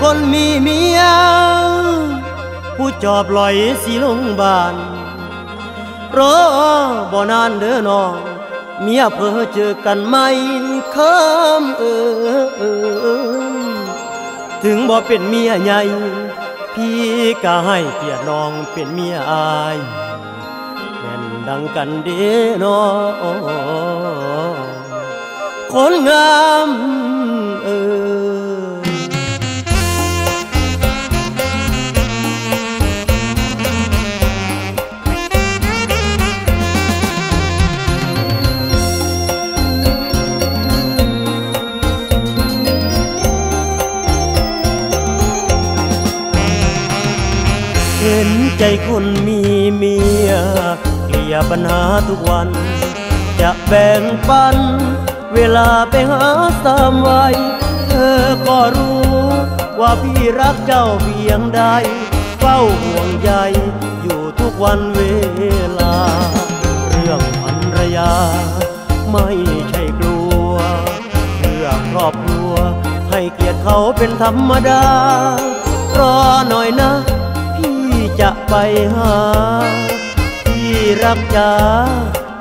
คนมีเมีย ผู้จอบลอยสีลงบานรอบ่นานเด้อน้อง เมียเพอเจอกันไม่คำเออถึงบ่เป็นเมียใหญ่ พี่ก็ให้เกียรติน้องเป็นเมียอายแม่นดังกันเด้น้องคนงาม ใจคนมีเมียเคลียปัญหาทุกวัน จะแบ่งปัน เวลาไปหาสามวัยเธอก็รู้ ว่าพี่รักเจ้าเพียงใด เฝ้าห่วงใยอยู่ทุกวันเวลา เรื่องภรรยา ไม่ใช่กลัวเพื่อครอบครัว ให้เกียรติเขาเป็นธรรมดารอหน่อยนะ จะไปหาพี่รักจ้า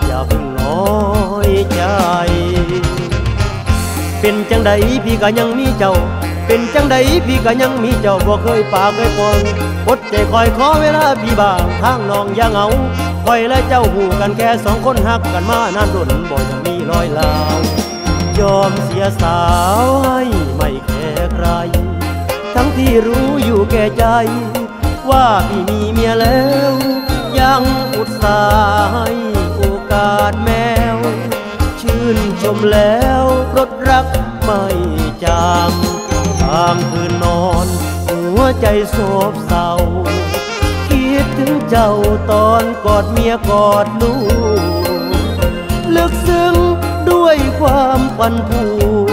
อย่าเพิ่งน้อยใจ เป็นจังใดพี่ก็ยังมีเจ้า เป็นจังใดพี่ก็ยังมีเจ้าบ่เคยปากเคยปองอดใจคอยขอเวลาพี่บางทางน้องอย่าเหงาคอยและเจ้าหูกันแค่สองคนหักกันมานานรุ่นบ่จะมีรอยลาวยอมเสียสาวให้ไม่แค่ใคร ทั้งที่รู้อยู่แก่ใจ ว่าพี่มีเมียแล้ว ยังอุตส่าห์ให้โอกาสแมว ชื่นชมแล้วรถรักไม่จางทางคืนนอน หัวใจโศบเศร้า คิดถึงเจ้าตอนกอดเมียกอดลูกลึกซึ้งด้วยความปันผู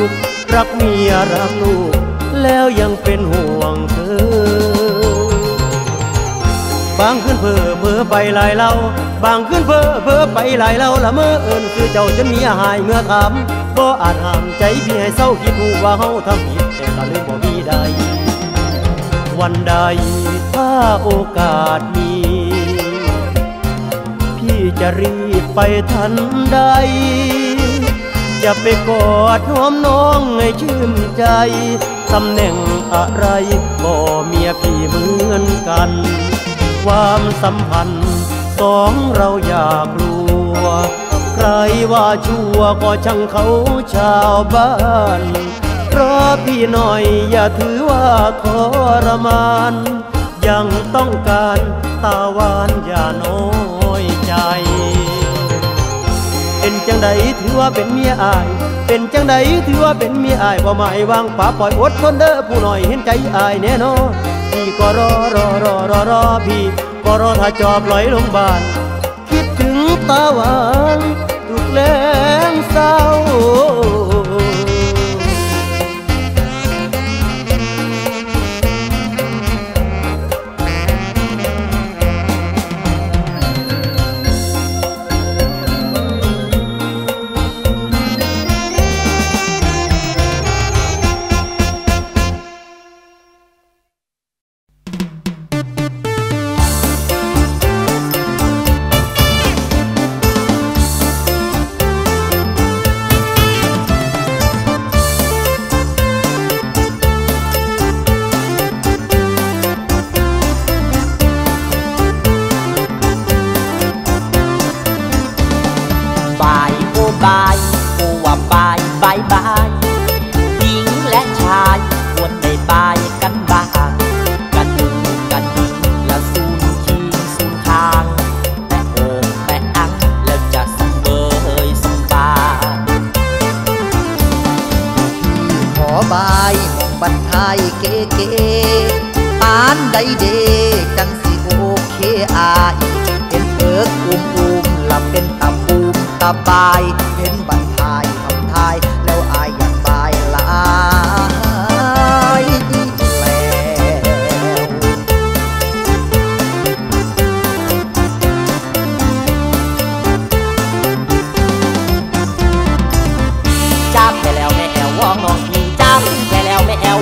กรักเมียรักลูก แล้วยังเป็นห่วงเธ บางคืนเพ้อเพ้อไปหลายเล่าบางคืนเพ้อเพ้อไปหลายเล่าละเมื่อเอินคือเจ้าจนมีหายเมื่อคำบ่อาจห้ามใจพี่ให้เศร้าคิดหูว่าเฮาทำผิดแต่ก็ลืมบ่มีใด วันใดถ้าโอกาสมีพี่จะรีบไปทันใดจะไปกอดหอมน้องให้ชื่นใจ ตำแหน่งอะไรก็เมียพี่เหมือนกัน ความสัมพันธ์ สองเราอย่ากลัว ใครว่าชั่วก็ช่างเขาชาวบ้านเพราะพี่หน่อยอย่าถือว่าทรมาน ยังต้องการตาหวานอย่าน้อยใจ เป็นจังใดถือว่าเป็นเมียอาย เป็นจังใดถือว่าเป็นเมียอายบ่หมายวางป่าปล่อยอดทนเด้อผู้หน่อยเห็นใจอายแน่นอน พี่ก็รอรอรอรอรอพี่ก็รอถ้าจอบลอยลงบ้าน คิดถึงตาหวานทุกแรงเศร้า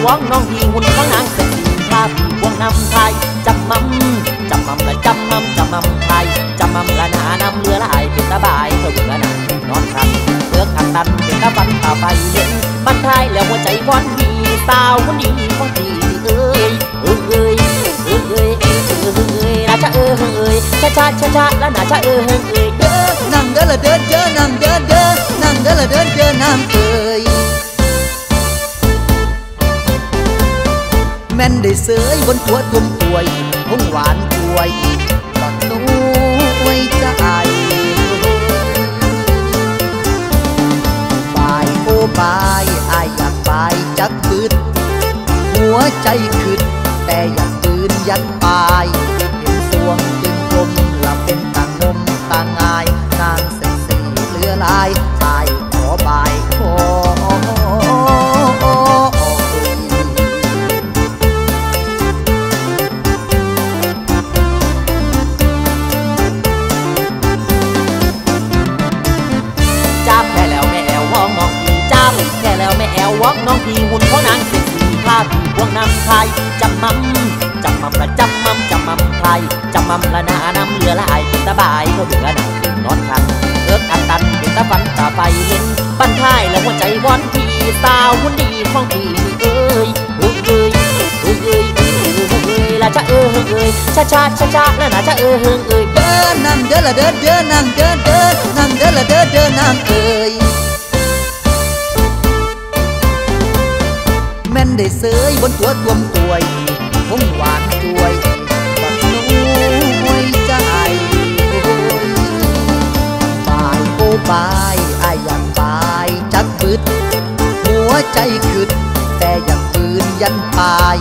วองน้องพี่หุ่นของนางเสร็จสีพาพี่วงนำไทยจำมั่มจำมั่มละจำมั่มจำมั่มไทยจำมั่มละนานำเรือละอายเป็นตาบายเธอเบื่อหนานอนครับเลือกขันตันเป็นตาฟันตาไฟเห็นบันทายแล้วหัวใจวอนพี่สาวคนนี้ของพี่เอ้ยเอ้ยเอ้ยเอ้ยเอ้ยเอ้ยเอ้ยนะจะเอ้ยเอ้ยชาชาชาชาแล้วนะจะเอ้ยเอ้ยเด้อนั่งเด้อละเดินเจอนั่งเดินเด้อนั่งเด้อละเดินเจอน้ำเอ่ย แม่นได้เสยบนทัวทุ่มป่วยคงหวานป่วยตอนนู้ยใจบายโอ้บายอายอยากบายจักคืดหัวใจคืดแต่อยากตื่นยันปาย มัมละนานำเรือละอายเป็นตาบายเขาเบื่อหนังนอนคันเอิกอันตันเป็นตาฟันตาไฟเห็นบันท้ายแล้วหัวใจวอนพี่สาวคนดีของพี่เอ้ยเอ้ยเอ้ยเอ้ยเอ้ยเอ้ยละจะเอ้ยเอ้ยชาชาชาชาแล้วนะจะเอ้ยเอ้ยเดินนั่งเดินละเดินเดินนั่งเดินเดินนั่งเดินละเดินเดินนั่งเอ่ยแม่นได้เสยบนตัวทวมป่วยคงหวานายโอ้บายอายอยากบายจักบึดหัวใจขึ้นแต่อยากตื่นยันปาย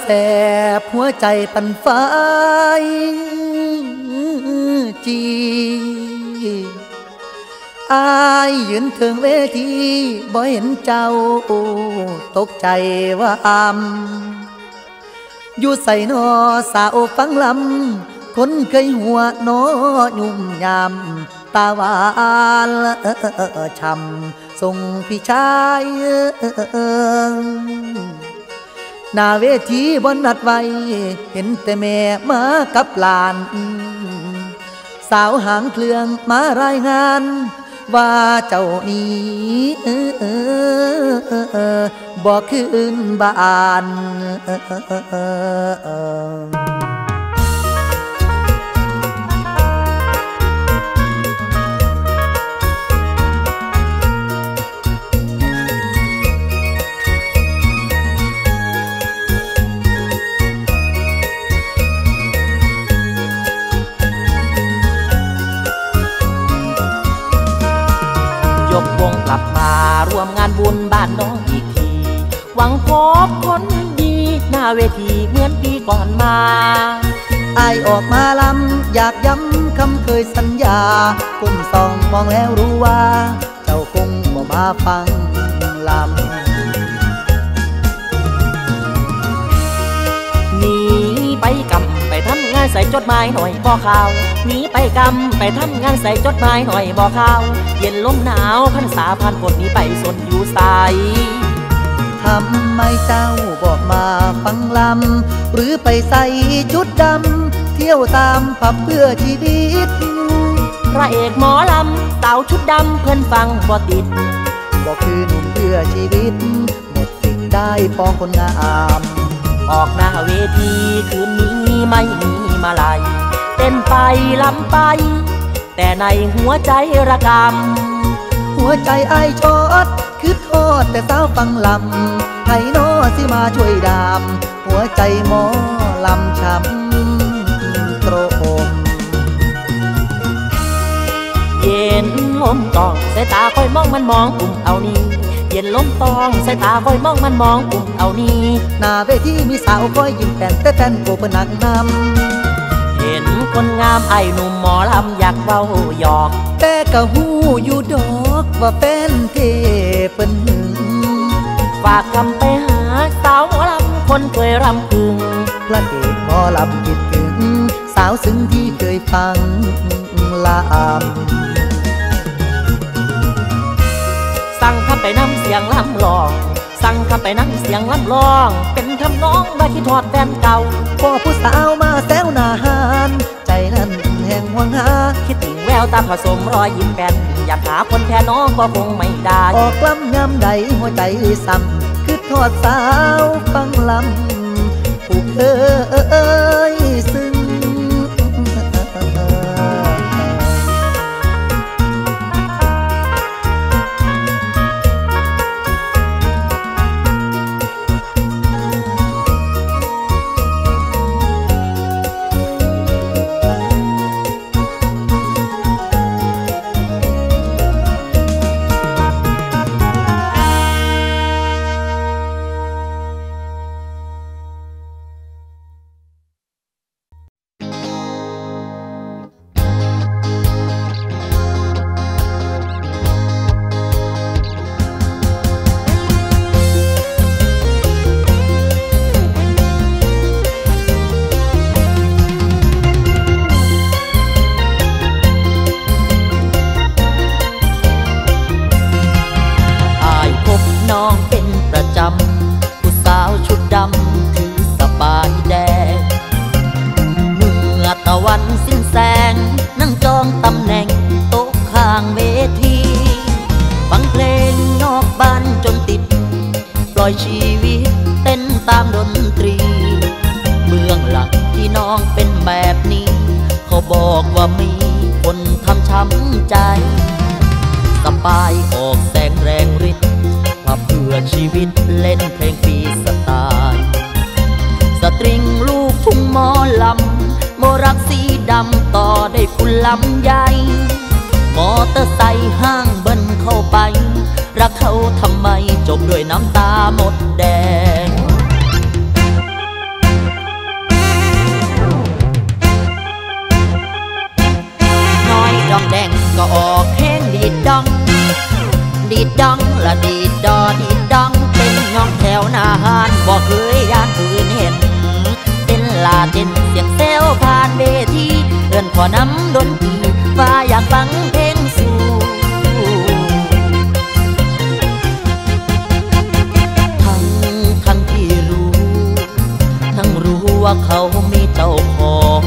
แสบหัวใจปันไฟจีอายยืนถึงเวทีบ่เห็นเจ้า ตกใจว่าอำอยู่ใส่นอสาวฟังลำ คนเคยหัวนอยุ่มยำ ตาหวานช้ำส่งพี่ชาย นาเวทีบนนัดไว้ เห็นแต่แม่มากับหลาน สาวหางเครื่องมารายงาน ว่าเจ้านี้บอกคืนบ้าน กลับมาร่วมงานบุญบ้านน้องอีกที หวังพบคนดีหน้าเวทีเหมือนปีก่อนมาอายออกมาลำอยากย้ำคำเคยสัญญาก้มส่องมองแล้วรู้ว่า เจ้าคงบ่มาฟังลำ ส่จดหมายหน่อยบ่ข่าวหนีไปกำไปทำงานใส่จดหมายหน่อยบ่ข่าว เย็นลมหนาวพันษาพันคนนี้ไปสนอยู่ใสทำไมเจ้าบอกมาฟังลำ หรือไปใส่ชุดดำ เที่ยวตามผับเพื่อชีวิต พระเอกหมอลำสาวชุดดำเพื่อนฟังบ่ติดบอกคือหนุ่มเพื่อชีวิต หมดสิ่งได้ปองคนงาม ออกหน้าเวทีคืนนี้ ไม่มีมาลายเต้นไปลำไป แต่ในหัวใจระกำหัวใจไอายชอดคือโทษแต่สาวฟังลำให้นอสิมาช่วยดาม หัวใจหมอลำช้ำโกรมเย็นลมตองสายตาคอยมองมันมองกลุ่มเอานี้เย็นลมตองสายตาคอยมองมันมองกลุ่มเอานี้หน้าเวทีมีสาวคอยยิ้มแต่นแต่แฟนโกเปนนักนเห็นคนงามไอ้หนุ่มหมอลำอยากเบาหยอกำแต่กะหูอยู่ดอกว่าแฟนเทเปิ้นหึงฝากคำไปหาสาวหมอลำคนเคยรำพึงพระเอกหมอลำคิดถึง สาวซึ้งที่เคยฟังลำ ไปน้ำเสียงลำลอง สั่งคำไปน้ำเสียงลำลอง เป็นทำน้องว่าคิดทอดแฟนเก่าพอผู้สาวมาแซวหนาหานใจนั้นแห่งหวังหาคิดถึงแววตาผสมรอยยิ้มแป้นอยากหาคนแทนน้องก็คงไม่ได้ออกกล้ำยำใดหัวใจซ้ำคือทอดสาวฟังลำผู้เคย มีคนทำช้ำใจสปายออกแสงแรงฤทธิ์มาเพื่อชีวิตเล่นเพลงฟรีสไตล์สตริงลูกทุ่งหมอลำโมรักสีดำต่อได้คุณลำใหญ่มอเตอร์ไซค์ห้างเบิ้ลเข้าไป รักเขาทำไมจบด้วยน้ำตาหมดแดง ดดองละดีดอดีดดองเป็นน้องแถวหน้าหานบอกเคยยานปืนเห็นเต้นลาเต้นเสียงเซลผ่านเวทีเอินขอน้ำดนตรีว่าอยากฟังเพลงสู่ทั้งทั้งที่รู้ ทั้งรู้ว่าเขามีเจ้าของ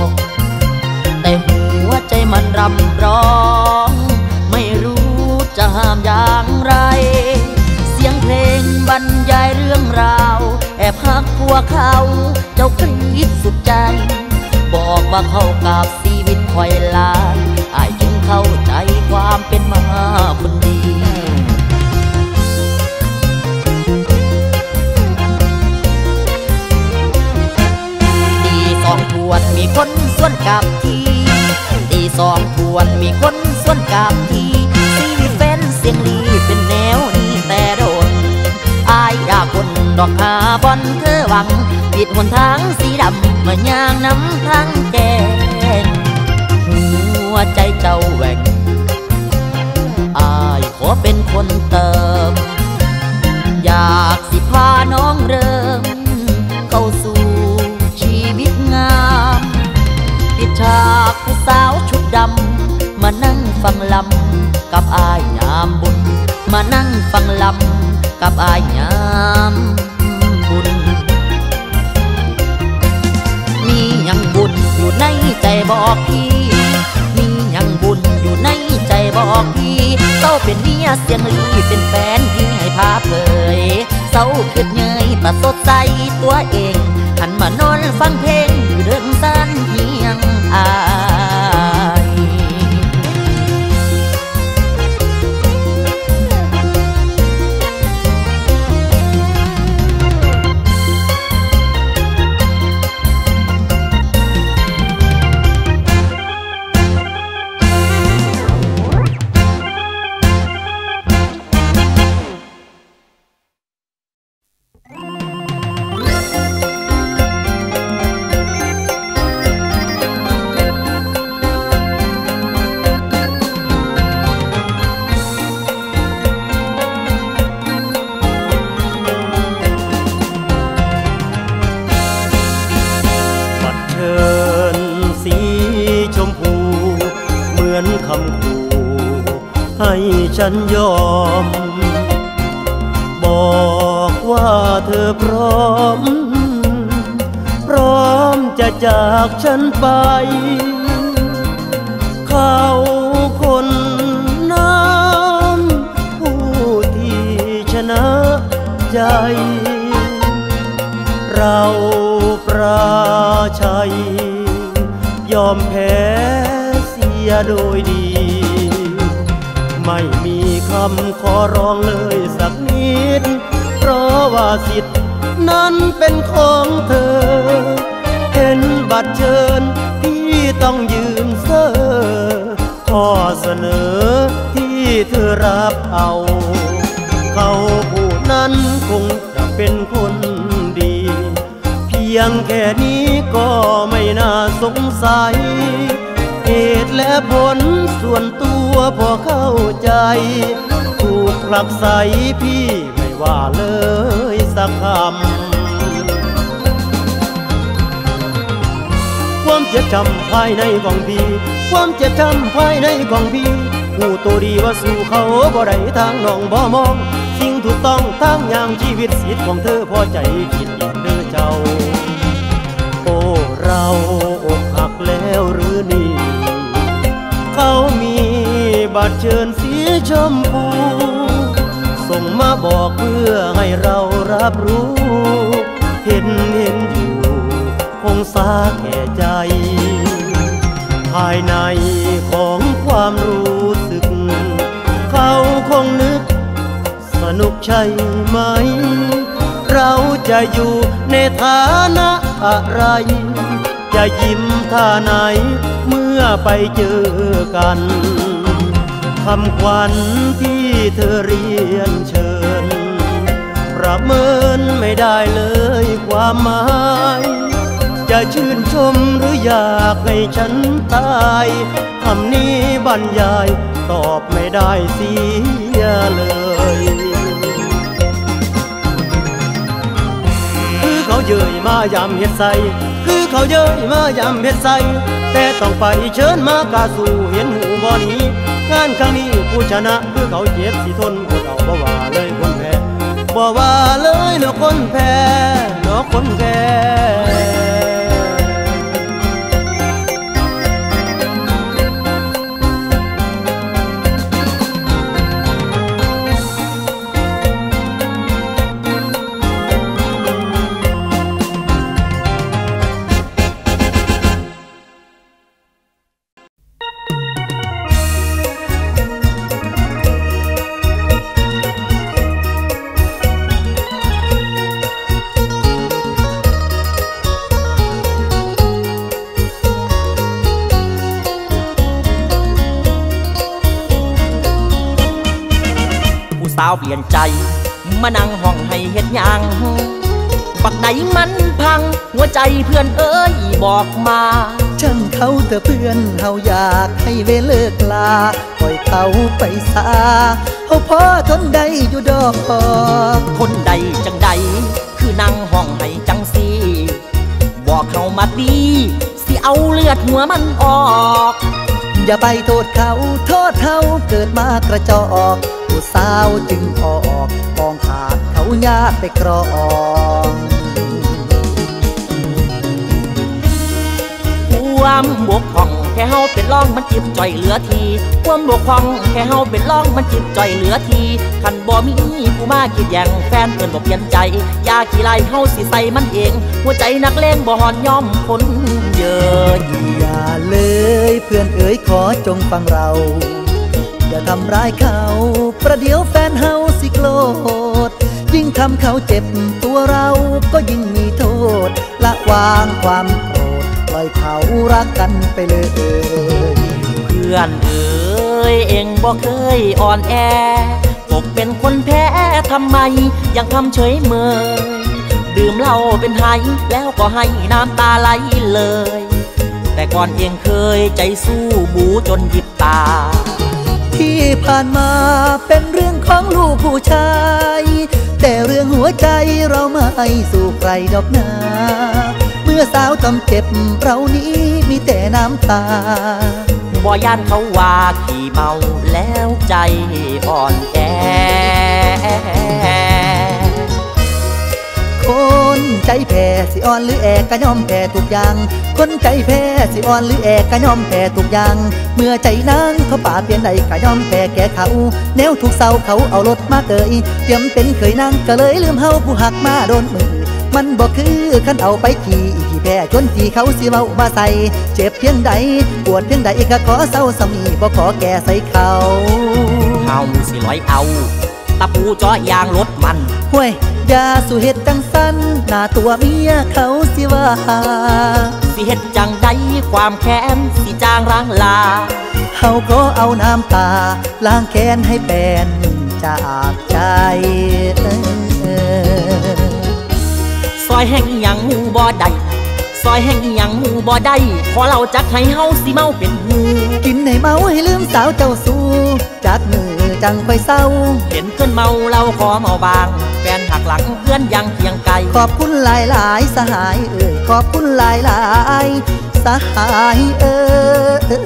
แต่หัวใจมันรำร้อง ไม่รู้จะห้ามอย่างไร แอบหักพวกเขาเจ้ากรีดสุดใจ บอกว่าเขากับชีวิตคอยลายอายจึงเข้าใจความเป็นมาคนดีตีสองทวนมีคนส่วนกับทีตีสองทวนมีคนส่วนกับทีชีวิตแฟนเสียงลีเป็นแนวนี้แต่โดายอยากคนดอกหาบอลเธอหวังปิดหนทางสีดำมาย่างน้ำทางแกงหัวใจเจ้าแหวงอายขอเป็นคนเติม อยากสิพาน้องเริ่ม เข้าสู่ชีวิตงามปิดฉากผู้สาวชุดดำ มานั่งฟังลำกับอายยามบุญ มานั่งฟังลำ กับอายยามบุญ มียังบุญอยู่ในใจบอกพี่ มียังบุญอยู่ในใจบอกพี่เต้าเป็นเมียเสียงลีเป็นแฟนพี่ให้พาเผยเศร้าขึ้นเงยตัดสดใสตัวเองหันมานอนฟังเพลงอยู่เดินสันเฮียงอา โดยดี ไม่มีคำขอร้องเลยสักนิด เพราะว่าสิทธิ์นั้นเป็นของเธอ เห็นบัตรเชิญที่ต้องยืมเสอข้อเสนอที่เธอรับเอา เขาผู้นั้นคงจะเป็นคนดี เพียงแค่นี้ก็ไม่น่าสงสัย เหตุและผลส่วนตัวพอเข้าใจ ถูกผลักใสพี่ไม่ว่าเลยสักคำ ความเจ็บจำภายในของพี่ ความเจ็บจำภายในของพี่ผู้ตัวดีว่าสู่เขาบ่ได้ทางน้องบ่มองสิ่งถูกต้องทั้งอย่างชีวิตสิทธิ์ของเธอพอใจคิดเองเด้อเจ้า โอ้เราอกหักแล้วหรือ บัตรเชิญสีชมพู ส่งมาบอกเพื่อให้เรารับรู้ เห็นเห็นอยู่ คงสาแก่ใจ ภายในของความรู้สึก เขาคงนึก สนุกใช่ไหม เราจะอยู่ในฐานะอะไร จะยิ้มท่าไหนเมื่อไปเจอกัน คำขวัญที่เธอเรียนเชิญ ประเมินไม่ได้เลยความหมาย จะชื่นชมหรืออยากให้ฉันตายคำนี้บรรยายตอบไม่ได้เสียเลยคือเขาเย้ยมายำเฮ็ดใสคือเขาเย้ยมายำเฮ็ดใสแต่ต้องไปเชิญมากาสู่เห็นหูบ่นี้ งานครั้งนี้ผู้ชนะคือเขาเจ็บสิทนอดเอาบ่ว่าเลยคนแพ้บ่ว่าเลยเนาะคนแพ้เนาะคนแพ้ เปลี่ยนใจ มานั่งห้องให้เฮ็ดหยังบักไหนมันพัง หัวใจเพื่อนเอ้ยบอกมาช่างเขาเถอะเพื่อนเฮาอยากให้เวเลิกลาปล่อยเขาไปซาเฮาพอทนได้อยู่ดอกคนใดจังใด คือนั่งห้องให้จังสีบอกเขามาดีสิเอาเลือดหัวมันออก อย่าไปโทษเขา โทษเขาเกิดมากระจอกผู้ สาวจึงออกมองขาดเขาญาติไปกรองความบกพร่องแค่เฮาเป็นร่องมันจิบจ่อยเหลือทีความบกพร่องแค่เฮาเป็นร่องมันจิบจ่อยเหลือทีคันบ่มีผู้มาคิดแย่งแฟนเพื่อนบ่เปลี่ยนใจยาขี้ไล่เฮาสิใส่มันเอง หัวใจนักเลงบ่หอนยอมคนเยอะอย่าเลยเพื่อนเอ๋ยขอจงฟังเรา อย่าทำร้ายเขา ประเดี๋ยวแฟนเฮาสิโกรธยิ่งทำเขาเจ็บตัวเราก็ยิ่งมีโทษ ละวางความโกรธปล่อยเขารักกันไปเลย เพื่อนเอ๋ยเองบ่เคยอ่อนแอตกเป็นคนแพ้ทำไม ยังทำเฉยเมยดื่มเหล้าเป็นไห้แล้วก็ให้น้ำตาไหลเลย แต่ก่อนเองเคยใจสู้บูจนหยิบตา ที่ผ่านมาเป็นเรื่องของลูกผู้ชาย แต่เรื่องหัวใจเราไม่สู่ใครดอกนาเมื่อสาวทำเจ็บเรานี้มีแต่น้ำตาบ่ย่านเขาว่าขี่เมาแล้วใจอ่อนแอ คนใจแพ้สิอ่อนหรือแอกก็ยอมแพ้ทุกอย่าง คนใจแพ้สิอ่อนหรือแอกก็ยอมแพ้ทุกอย่าง เมื่อใจนางเขาป่าเปลี่ยนใดก็ยอมแพ้แก่เขา แนวถูกเศร้าเขาเอารถมาเกยเตรียมเป็นเคยนางก็เลยลืมเฮาผู้หักมาโดนมือมันบอกคือขันเอาไปขี่ขี่แพ้จนที่เขาสิเมามาใส่ เจ็บเพียงใดปวดเพียงใดก็ขอเศร้าสมีบ่ขอแก่ใส่เขาเฮาสิร้อยเอาตะปูเจาะยางรถมันห่วยอยาสู่เหตุจัง สันหน้าตัวเมียเขาสิว่าสิเฮ็ดจังใดความแค้นสิจางร้างลาเฮาก็เอาน้ำตาล้างแค้นให้แปนจากใจเออซอยแห่งอิหยังหมู่บ่ได้ซอยแห่งอิหยังหมู่บ่ได้ขอเราจักให้เฮาสิเมาเป็นหมู่กินให้เมาให้ลืมสาวเจ้าสู้จากมือ จังค่อยเศร้า เห็นเพื่อนเมาเราขอเมาบาง แฟนหักหลังเพื่อนยังเคียงไกล ขอบคุณหลายหลายๆสหายเอ่ยขอบคุณหลายหลายๆสหายเอ่ย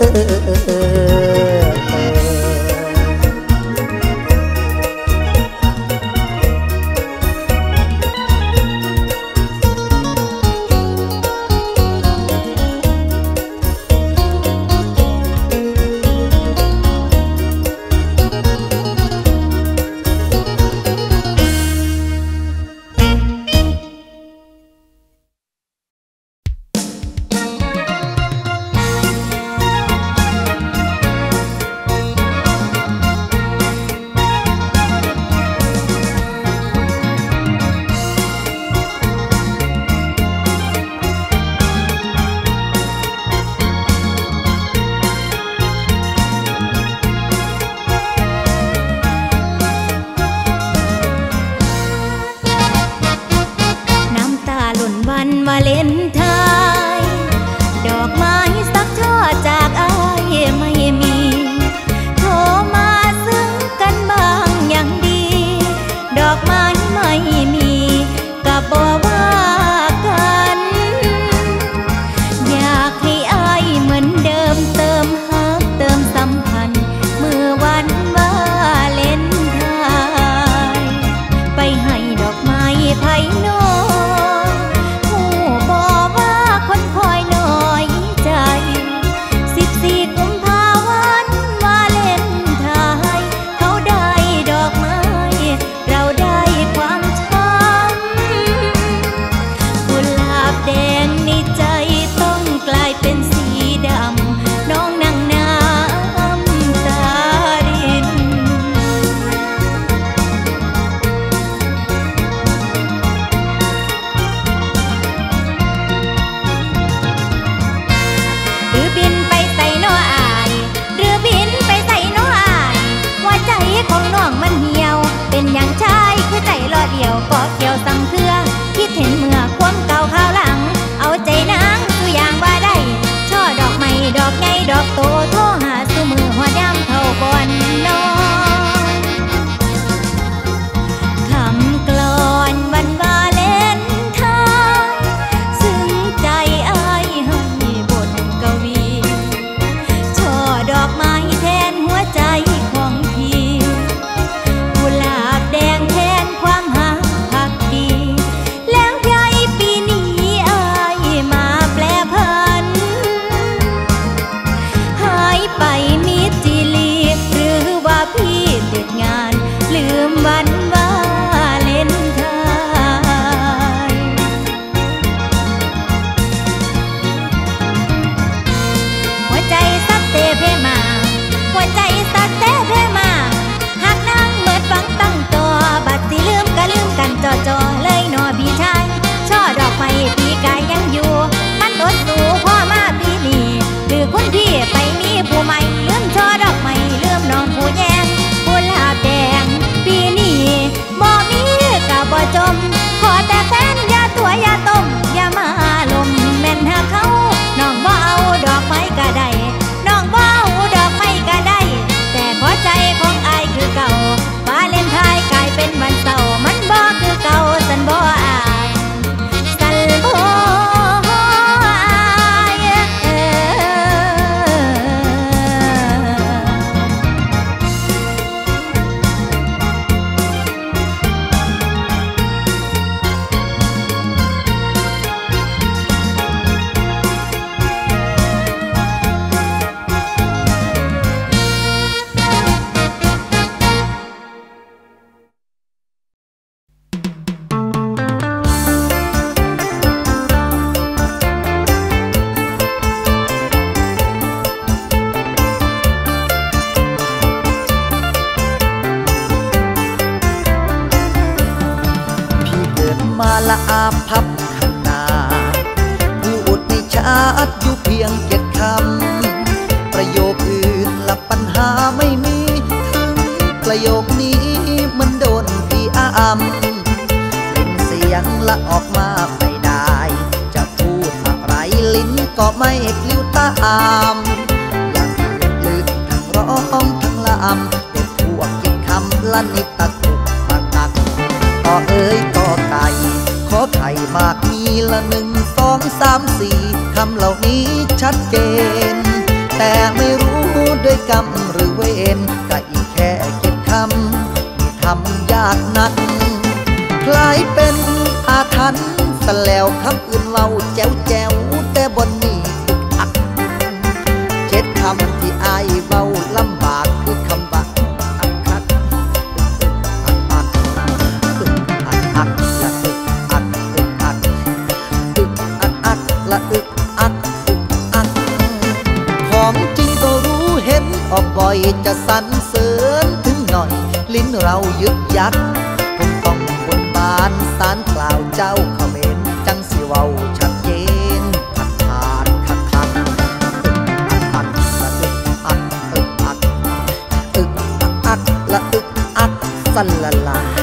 สั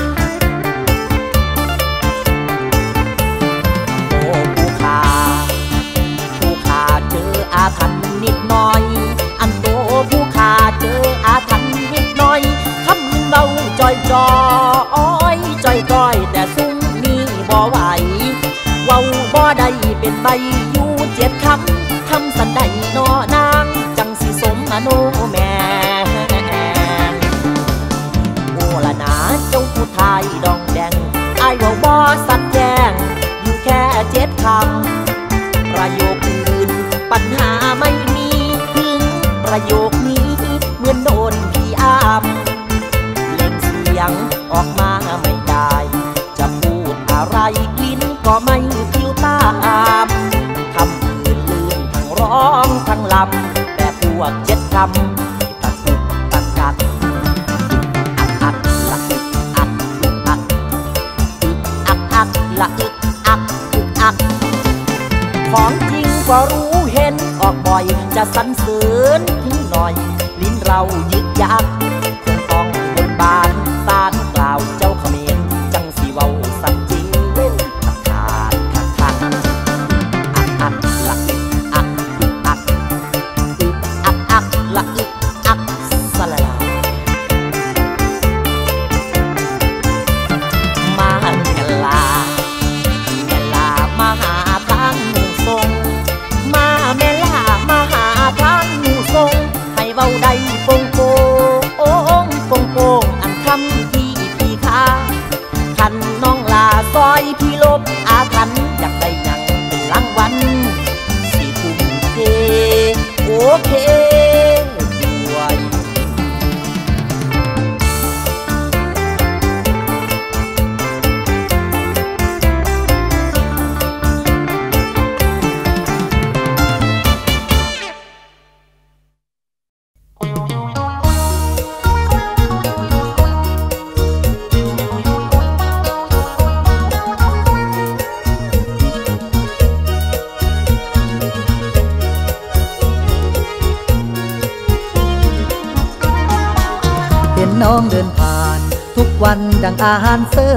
อาหารเสริ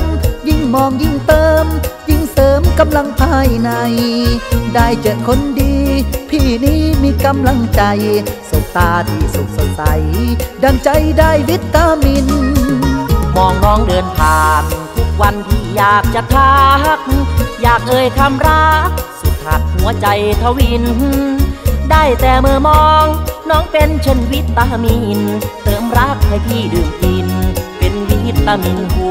ม ยิ่งมองยิ่งเติม ยิ่งเสริมกำลังภายใน ได้เจอคนดี พี่นี้มีกำลังใจสบตาที่สุขสดใส ดังใจได้วิตามิน มองน้องเดินผ่าน ทุกวันที่อยากจะทัก อยากเอ่ยคำรัก สุดหัดหัวใจทวิน ได้แต่เมื่อมอง น้องเป็นเช่นวิตามิน เติมรักให้พี่ดื่มกิน ตั้งหั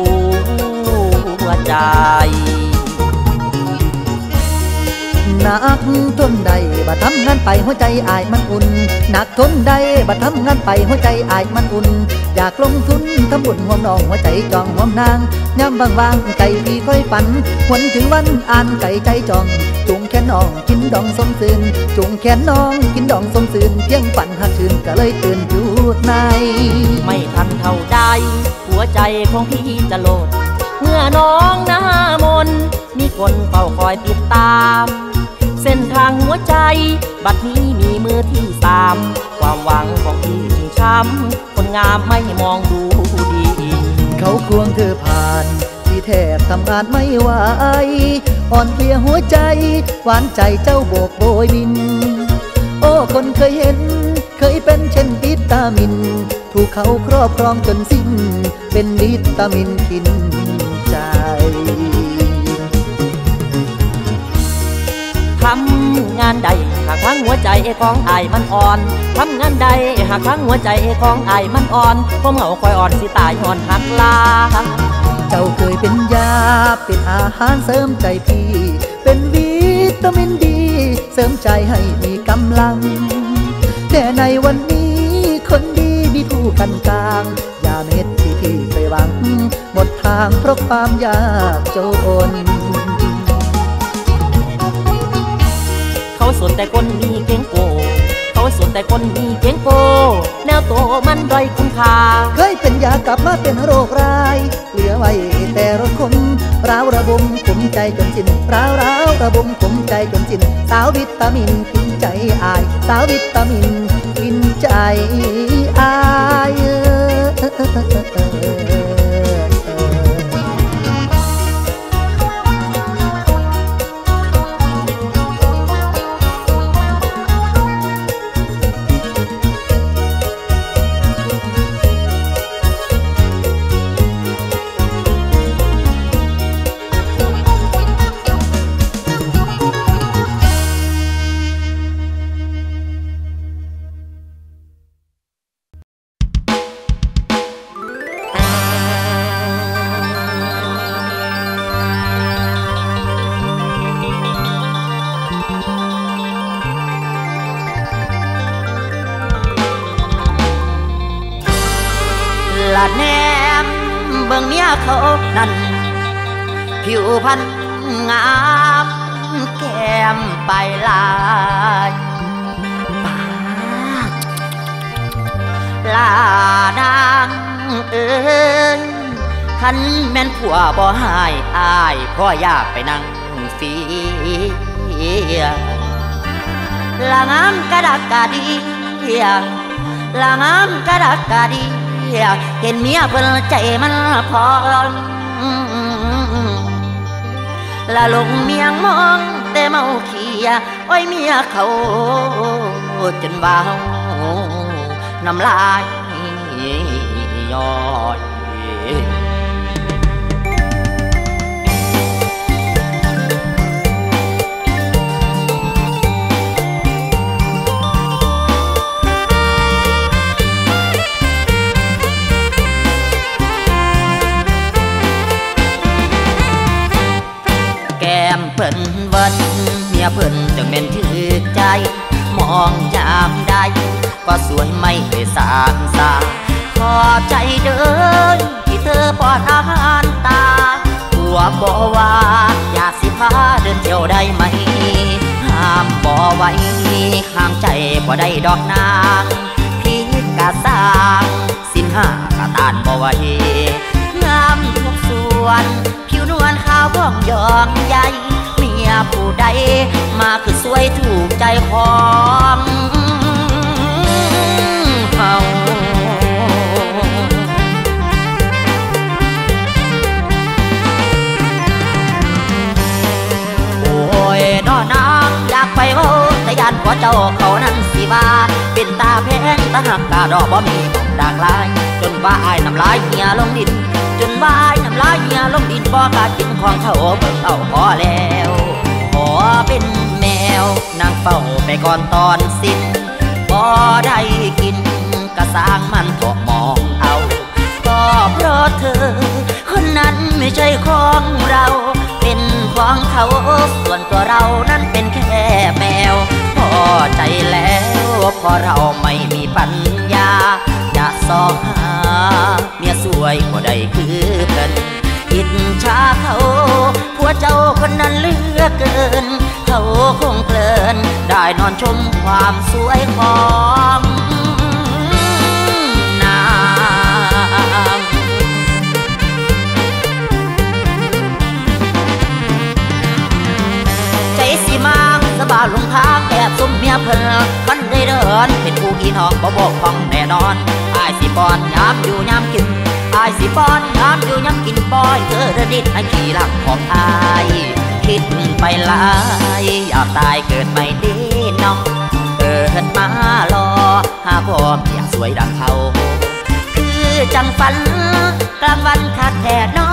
วใจ นักทนใดบัดทำงานไปหัวใจอายมันอุ่นหนักทนใดบัดทำงานไปหัวใจอายมันอุ่น อยากลงทุนทำบุญห่วงน้องหัวใจจองห่วงนางย่ำบางๆไก่พี่ค่อยฝันหวนถึงวันอ่านไก่ใจจองจุงแขนน้องกินดองสมซื่นจุงแขนน้องกินดองสมซื่นเพียงฝันหักชื่นก็เลยตื่นอยู่ในไม่ทันเท่าใดหัวใจของพี่จะโลดเมื่อน้องหน้ามนมีคนเฝ้าคอยติดตาม เส้นทางหัวใจ บัดนี้มีมือที่สาม ความหวังของพี่จึงช้ำ คนงามไม่มองดูดี เขาควงเธอผ่านที่แทบทำงานไม่ไหว อ่อนเพลียหัวใจ หวานใจเจ้าโบกโบยบิน โอ้คนเคยเห็น เคยเป็นเช่นวิตามิน ถูกเขาครอบครองจนสิ้น เป็นวิตามินกินใจ ทำงานใดหากครั้งหัวใจของอายมันอ่อนทำงานใดหากครั้งหัวใจของอายมันอ่อนผมเหงาคอยอ่อนสิตายหอนหักลา เจ้าเคยเป็นยาเป็นอาหารเสริมใจพี่ เป็นวิตามินดี เสริมใจให้มีกำลัง แต่ในวันนี้คนดีมีผู้กันกลางยาเม็ดที่พี่เคยหวัง หมดทางเพราะความยากจน เขาสนแต่คนมีเก่งโก เขาสนแต่คนมีเก่งโก แนวโตมันด้อยคุณค่า เคยเป็นยากลับมาเป็นโรคร้าย เหลือไว้แต่รถคมร้าวระบมขมใจจนสิ้นร้าวร้าวระบมขมใจจนสิ้น สาววิตามินกินใจอาย สาววิตามินกินใจอาย พรรณงามแก้มไปลายปาลานางเอ้ยคันแม่นผัวบ่หายอายพ่ออยากไปนั่งเฟียละงามกระดักกระเดียละงามกระดักกระเดียเห็นเมียเพิ่นใจมันพอง ละลงเมียงมองแต่เมาเขียไอ้ยเมียเขาจนเบาน้ำลายย้อย พิ่นเวันเมียเพิ่นจังเป็นถือใจ มองยามใดก็สวยไม่เคยสางสาขอใจเด้อที่เธอป้อนอาหารตาผัวบอกว่าอยากสิพาเดินเที่ยวได้ไหม ห้ามบ่ไว้ห้ามใจบ่ได้ดอกนางพี่กะสร้างสินห้ากะตานบ่ไหวงามทุกส่วน ผิวนวลขาวว่องยองใหญ่ ผู้ใดมาคือสวยถูกใจของเฮาโอ้ยนอนางอยากไปโอ้ ยานผัวเจ้าเขานั้นสิว่าเป็นตาแพงตาหักตาดอกบ่มีด่างลาย จนว่าอายน้ำลายเหี่ยลงดิน จนว่าอายน้ำลายเหี่ยลงดินบ่กากินของเขาเบิ่งเอาพอแล้วขอเป็นแมวนางเฝ้าไปก่อนตอนสิ้นบ่ได้กินก็สางมันถอะมองเอาก็เพราะเธอ คนนั้นไม่ใช่ของเรา เป็นของเขาส่วนตัวเรานั้นเป็นแค่แมว แล้วเพอเราไม่มีปัญญา จะสอบหา เมียสวยกว่าใดคือเพิ่นอิจฉาเขาผัวเจ้าคนนั้นเลือกเกิน เขาคงเพลิน ได้นอนชมความสวยของนางใจสิมางสบาลงทางแอบเพิ่นมันได้เดินเป็นผู้อีน้องบ่บอกฟังแน่นอนอายสิป้อนยามอยู่ยามกินอายสิป้อนยามอยู่ยามกินปอยเธอเดินดิดให้ขี่หลังของอายคิดไปลายอยากตายเกิดไม่ดีน้องเกิดมารอหาพ่อเมียสวยดังเขา คือจังฝันกลางวันคักแท้น้อ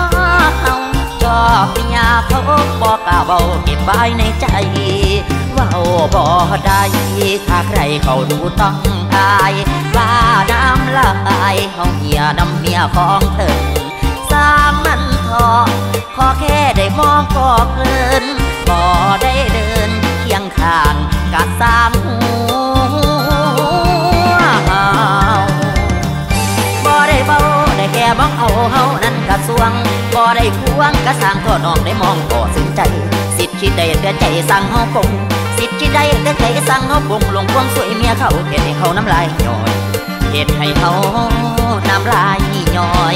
เฮ อบเมียเขาบอกกล้าเบาเก็บไว้ในใจว้าบ่ได้ถ้าใครเขาดูต้องอายว่าน้ำลายเฮาเหียน้ำเมียของเธอสร้างมันทอขอแค่ได้มองก็เพลินบ่ได้เดินเคียงข้างกะสร้างหัวเฮาบ่ได้เบาได้แค่มองเอาเฮา สวงบ่ได้ควงกระสางก็น้องได้มองก็สนใจ สิทธิ์คิดได้แต่ใจสั่งเฮาปงสิทธิ์คิดได้แต่ใจสั่งเฮาปงลงความสวยเมียเขาเห็ดให้เขาน้ำลายย้อยเห็ดให้เขาน้ำลายย้อย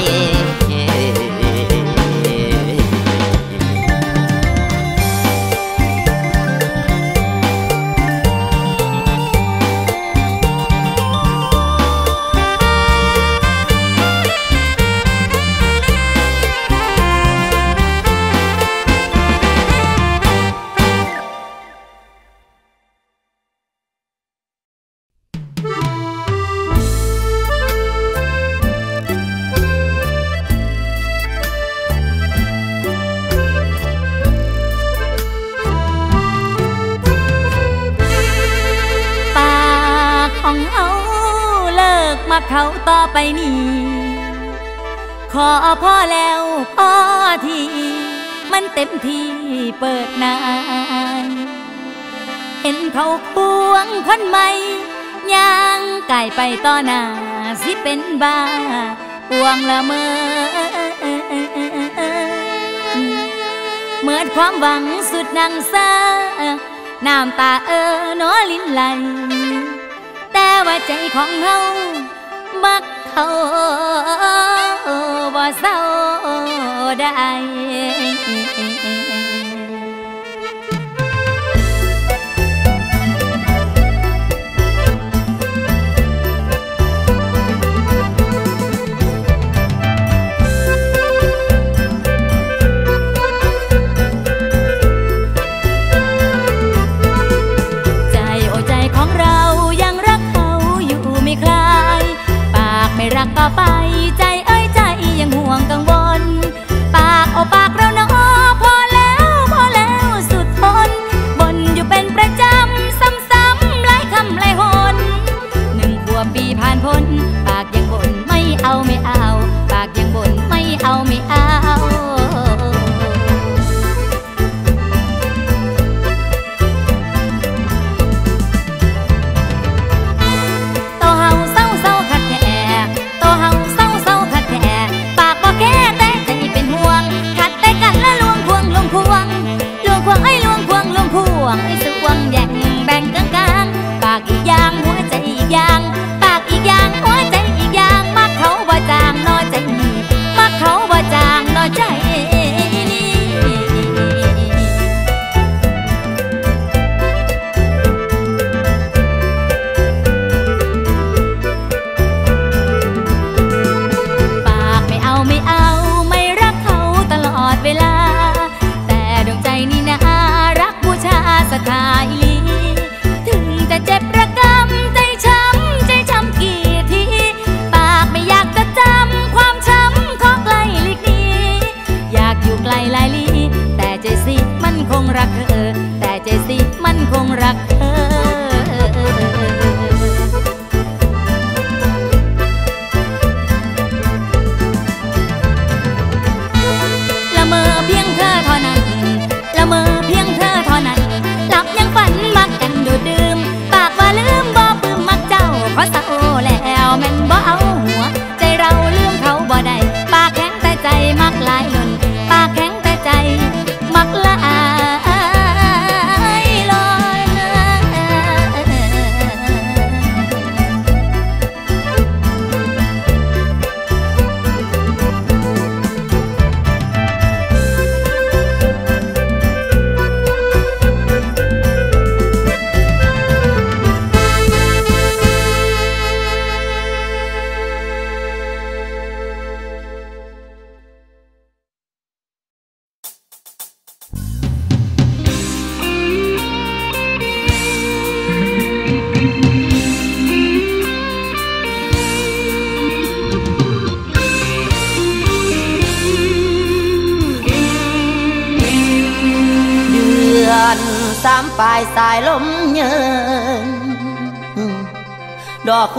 ไปนี้ ขอพ่อแล้วพ่อทีมันเต็มที่เปิดนานเห็นเขาควงคนใหม่ย่างไก่ไปต่อหน้าสิเป็นบ้าปวงละเมอเมื่อความหวังสุดนังซาน้ำตาเออน้อลิ้นไหลแต่ว่าใจของเฮามัก เขาบ่เศร้าได้ ไปใจเอ้ยใจยังห่วงกังวล ปากโอปากเราเนาะพอแล้วพอแล้วสุดทนบนอยู่เป็นประจำซ้ำๆหลายคำหลายหนหนึ่งขวบปีผ่านพ้น ปากยังบ่นไม่เอาไม่เอา ปากยังบ่นไม่เอาไม่เอา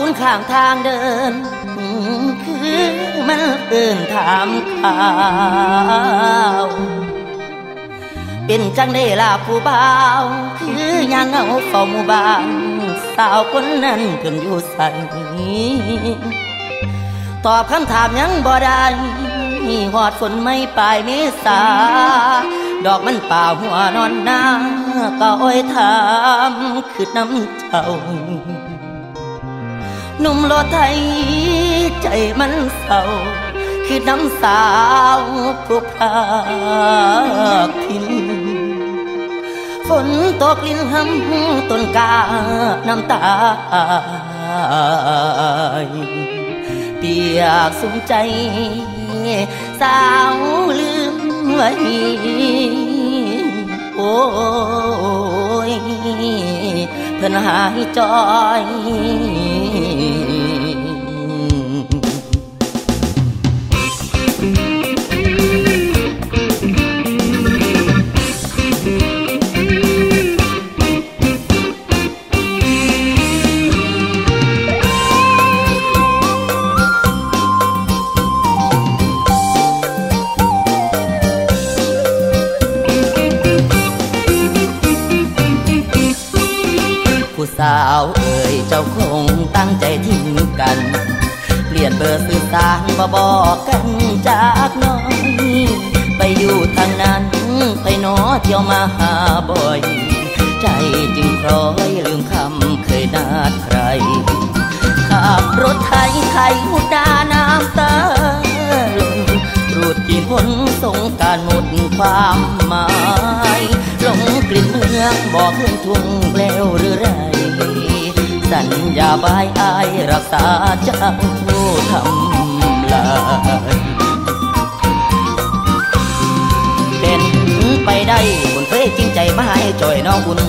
ดอกคุณข้างทางเดิน คือมันเอื่นถามข่าว เป็นจังได้ลาผู้บ่าว คือยังเอาเฝ้าหมู่บ้านสาวคนนั้นเพิ่นอยู่ใส่ตอบคำถามยังบ่ได้หอดฝนไม่ปลายเมษา ดอกมันป่าหัวนอนนาก็อ้อยถามคือน้ำเจ้า หนุ่มโลไทยใจมันเศร้าคือน้ำสาวผู้พากทินฝนตกลิ้นห้ำต้นกาน้ำตาเปียกสุมใจ สาวลืมไว้โอ้ยเพิ่นหายจอยาวเอ่ยเจ้าคงตั้งใจทิ้งกันเปลี่ยนเบอร์สื่อสารมาบอกกันจากน้อย ไปอยู่ทางนั้นไปนอเที่ยวมาหาบ่อย ใจจึงคล้อยลืมคำเคยนาดใครขับรถไทยไทยหุดาน้ำตาลงรูดกี่พ้นสงการหมดความหมายหลงกลิ่นเมืองบอกเรื่องทุ่งแล้วหรือไร สัญญาบายอายรักษาเจ้าทำลายเป็นไปได้บุญเคยจริงใจมาให้จอยน้องบุญ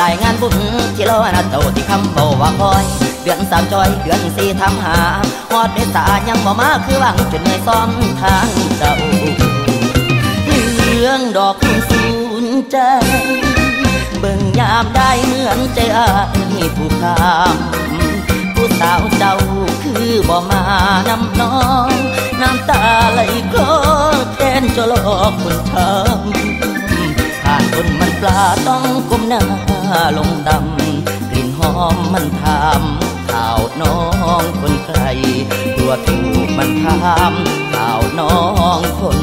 รายงานบุญที่รอนัดเจ้าที่คำเบาว่าคอยเดือนสามจอยเดือนสี่ทำหาฮอดเมษายังบ่มาคือหวังจนเหนื่อยซ้อมทางเจ้าเรื่องดอกคุณสูญใจ เบิ่งยามได้เหมือนใจอายถูกทำผู้สาวเจ้าคือบ่มานำน้อง น้ำตาไหลคลอแทนจะหลอกคนทำผ่านคนมันปลาต้องก้มหน้าลงดำกลิ่นหอมมันทำข่าวน้องคนไกลตัวถูกมันทำข่าวน้องคน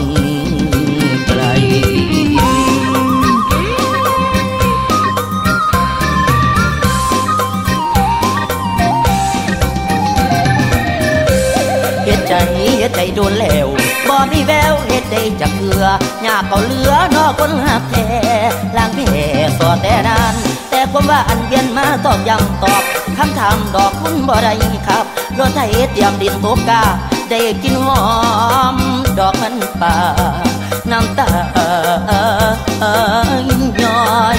ใจเฮ็ดใจโดนแล้วบ่มีแววเฮ็ดได้จากเถื่อยากก็เหลือนอกคนหักแท้ล้างแผลสอแต่นานแต่ความว่าอันเวียนมาตอบย้ำตอบคำถามดอกคุณบ่ได้ครับรถไถเตรียมดินทบกาได้กินหอมดอกมันป่าน้ำตาย้อย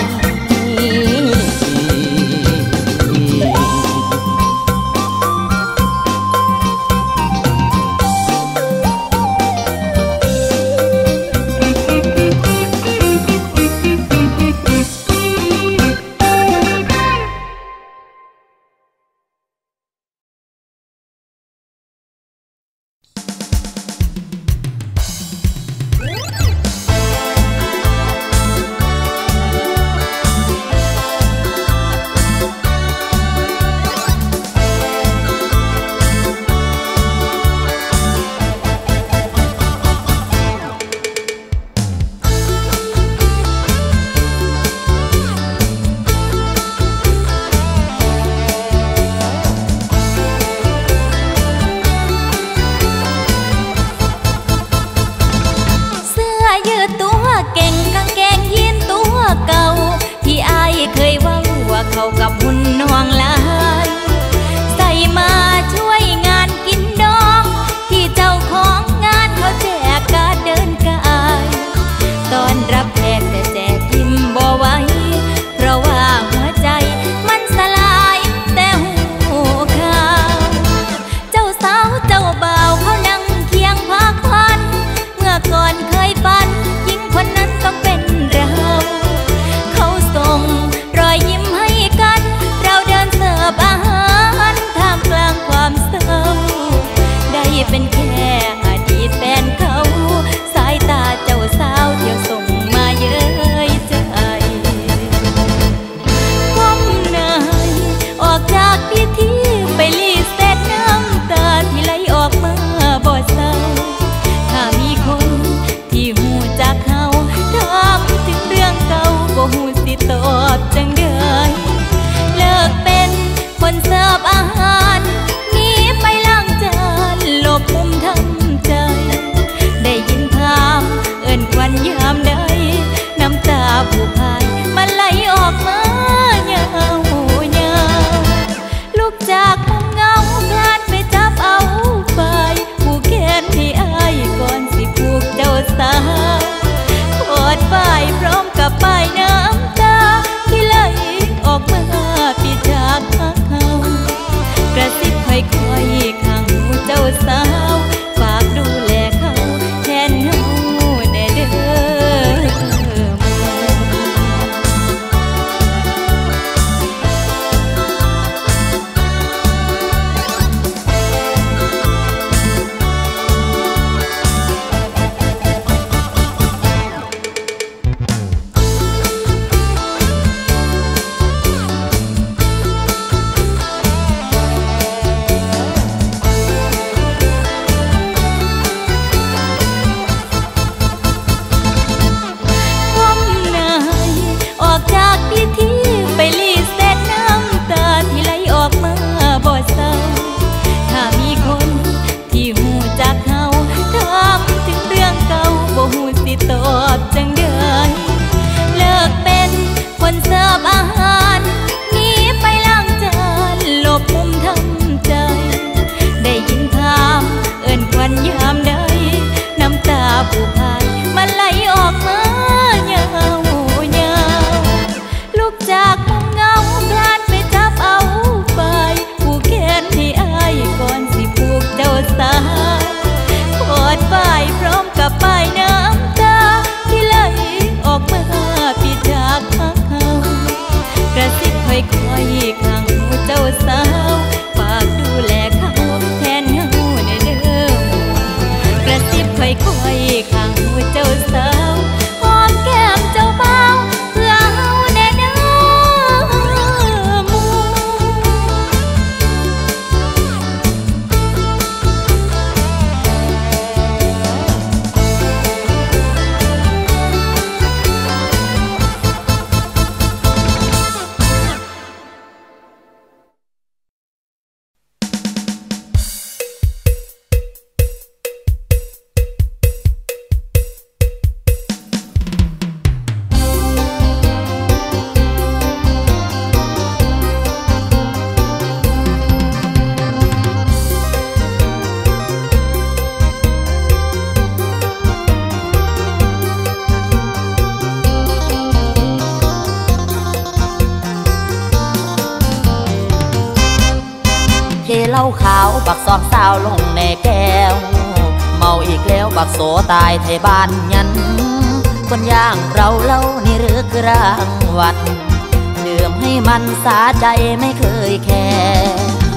ใจไม่เคยแคร์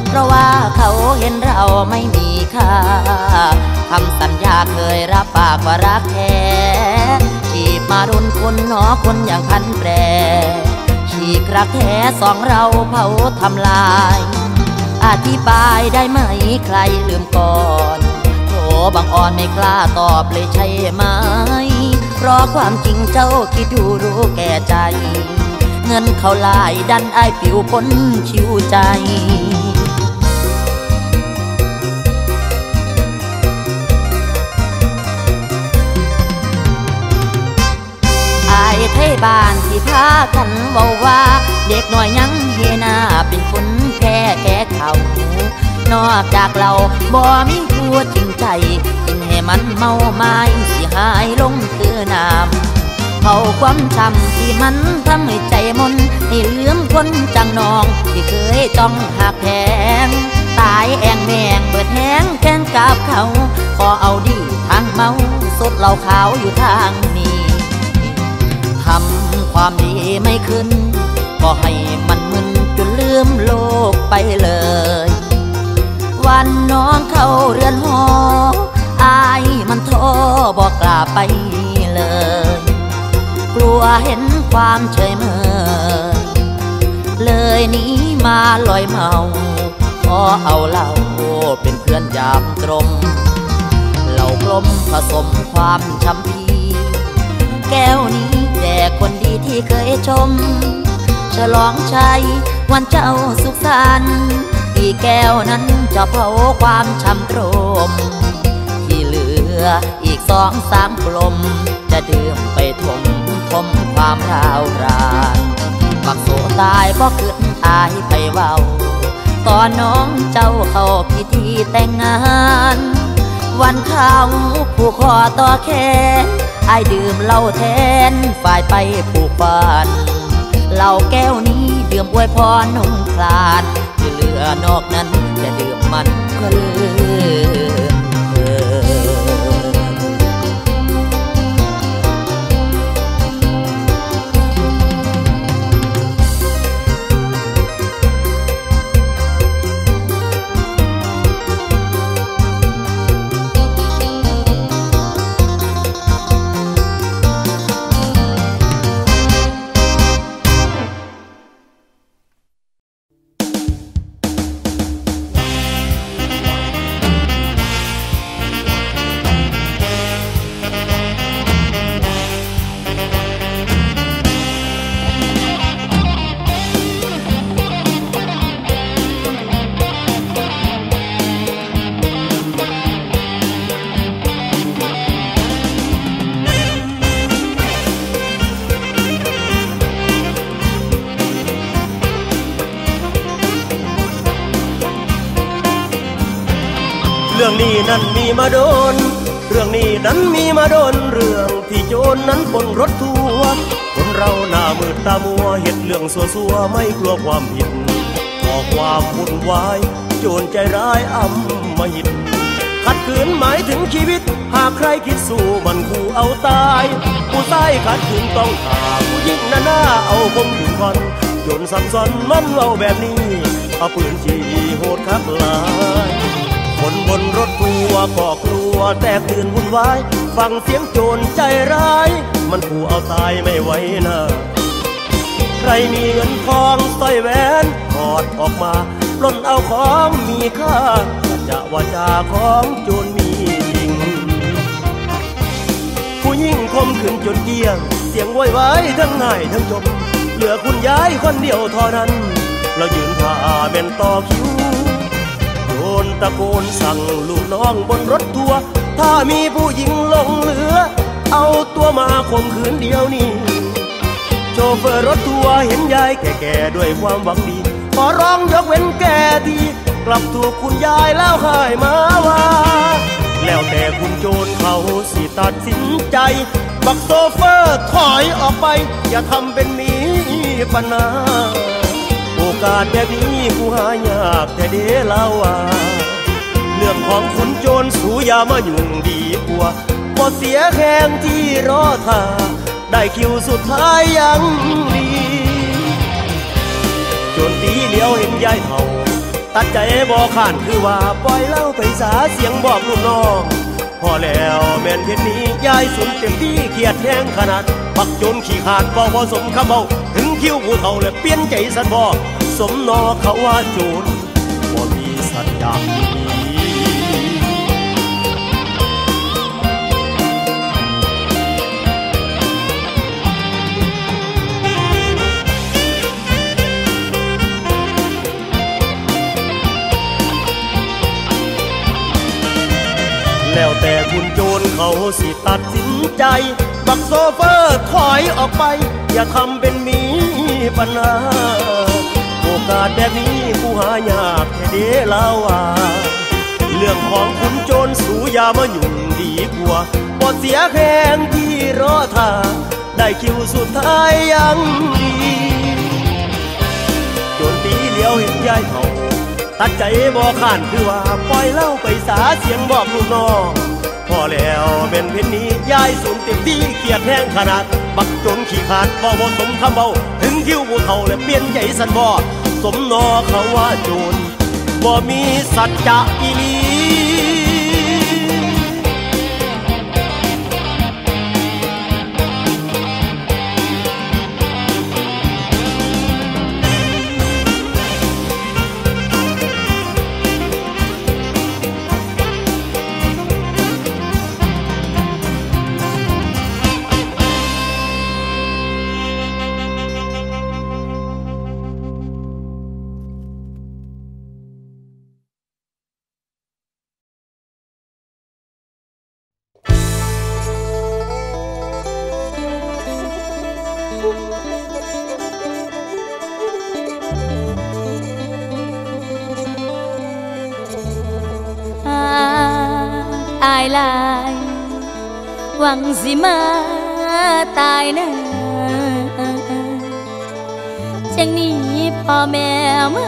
เพราะว่าเขาเห็นเราไม่มีค่าคำสัญญาเคยรับปากว่ารักแท้จีบมารุนคุณหนอคนอย่างพันแปรฉีกรักแท้สองเราเผาทำลาย อธิบายได้ไหมใครลืมก่อนโถบางอ่อนไม่กล้าตอบเลยใช่ไหม เพราะความจริงเจ้าคิดดูรู้แก่ใจ เงินเขาลายดันไอผิวพ้นชิวใจอายไทยบ้านที่พากันเว้าว่า เด็กน้อยยังเฮนาเป็นคนแพ้แก่เขานอกจากเราบ่มีผู้จริงใจกินให้มันเมาไม้สิหายลงคือน้ำาความช้ำที่มันทำให้ใจมนให้ลืมคนจังนอง ที่เคยจ้องหักแพงตายแองแมงเบิดแห้งแค้นกับเขา พอเอาดีทางเมาสดเหล้าขาวอยู่ทางนี้ทำความดีไม่ขึ้น ก็ให้มันมึนจนลืมโลกไปเลย วันน้องเข้าเรือนหออายมันโทรบอกกล้าไปเลย ลัวเห็นความเฉยเมยเลยหนี้มาลอยเมาขอเอาเหล้าเป็นเพื่อนยามตรมเหล้ากลมผสมความช้ำพีแก้วนี้แด่คนดีที่เคยชม ฉลองชัยวันเจ้าสุขสันต์อีแก้วนั้นจะเผาความช้ำตรม ที่เหลืออีกสองสามกลมจะดื่มไปทม ทมความร้าวรานบักโสตายเพราะขึ้นอายไปเว้าตอนน้องเจ้าเข้าพิธีแต่งงาน วันเขาวผู้คอต่อแขนไอายดื่มเหล้าแทนฝ่ายไปผูกบ้านเหล้าแก้วนี้ดื่มอวยพรนุ่งคลานที่เหลือนอกนั้นจะดื่มมันก็ลือ มหิต ขัดขืนหมายถึงชีวิต หากใครคิดสู้มันคู่เอาตาย ผู้ใต้ขัดขืนต้องฆ่าผู้หญิงหน้าหน้าเอาคมถึงก่อนโจรสับซ้อนมันเอาแบบนี้ เอาปืนจีโหดคักลายคคนบนรถทัวร์ก็กลัวแต่ตื่นวุ่นวาย ฟังเสียงโจรใจร้าย มันขู่เอาตายไม่ไหวนะใครมีเงินทองสร้อยแหวนถอดออกมาปล้นเอาของมีค่า จะว่าจาของโจรมีจริง ผู้ยิ่งคมขึ้นจนเกี้ยง เสียงไว้ไว้ทั้งง่ายทั้งจมเหลือคุณยายคนเดียวเท่านั้น เรายืนท่าเป็นต่อคิวโดนตะโกนสั่งลูกน้องบนรถทัวร์ถ้ามีผู้หญิงหลงเหลือ เอาตัวมาข่มขืนเดียวนี้โชเฟอร์รถทัวร์เห็นยายแก่ๆด้วยความหวังดี ขอร้องยกเว้นแก่ที กลับถูกคุณยายแล้วหายมาว่าแล้วแต่คุณโจรเขาสิตัดสินใจ บักโซเฟอร์ถอยออกไป อย่าทำเป็นมีปัญหาโอกาสแบบนี้กูหายากแต่เดลาว่าเรื่องของคุณโจรสูอยามายุ่งดีกว่าบ่เสียแข้งที่รอท่าได้คิวสุดท้ายยังดี โจนตีเลี้ยวเห็นยายเฒ่า ตัดใจบอกขานคือว่าปล่อยเล่าไปสาเสียงบอกลูกน้อง พอแล้วแม่นเพียนนี้ยายสุนเต็มที่เกียดแห้งขนาด ปักจนขี้ขาดบ่พอสมคำเบาถึงคิ้วผู้เฒ่าและเปลี่ยนใจสันบอสมนอเขาว่าโจรบ่มีสัญญา แล้วแต่คุณโจรเขาสิตัดสินใจ บักโซเฟอร์ถอยออกไป อย่าทำเป็นมีปัญหา โอกาสแบบนี้ผู้หายากแค่เดลาว่าเรื่องของคุณโจรสูยามายุ่งดีกว่าปอดเสียแข้งที่รอท่าได้คิวสุดท้ายยังดี โจนตีเลี้ยวเห็นยายเขา ตัดใจบ่ขานคือว่าปล่อยเล่าไปสาเสียงบอกลูกน้องพอแล้วเป็นเพนนี้ยายสูงเต็มที่เกียดแห้งขนาด บักจนขี้ขาดบ่บ่สมคำเบาถึงคิวบูเท่าและเปลี่ยนใหญ่สันบ่สมนอเขาว่าโจรบ่มีสัจจะอีลี วังสิมาตายนอจังนี้พ่อแม่มา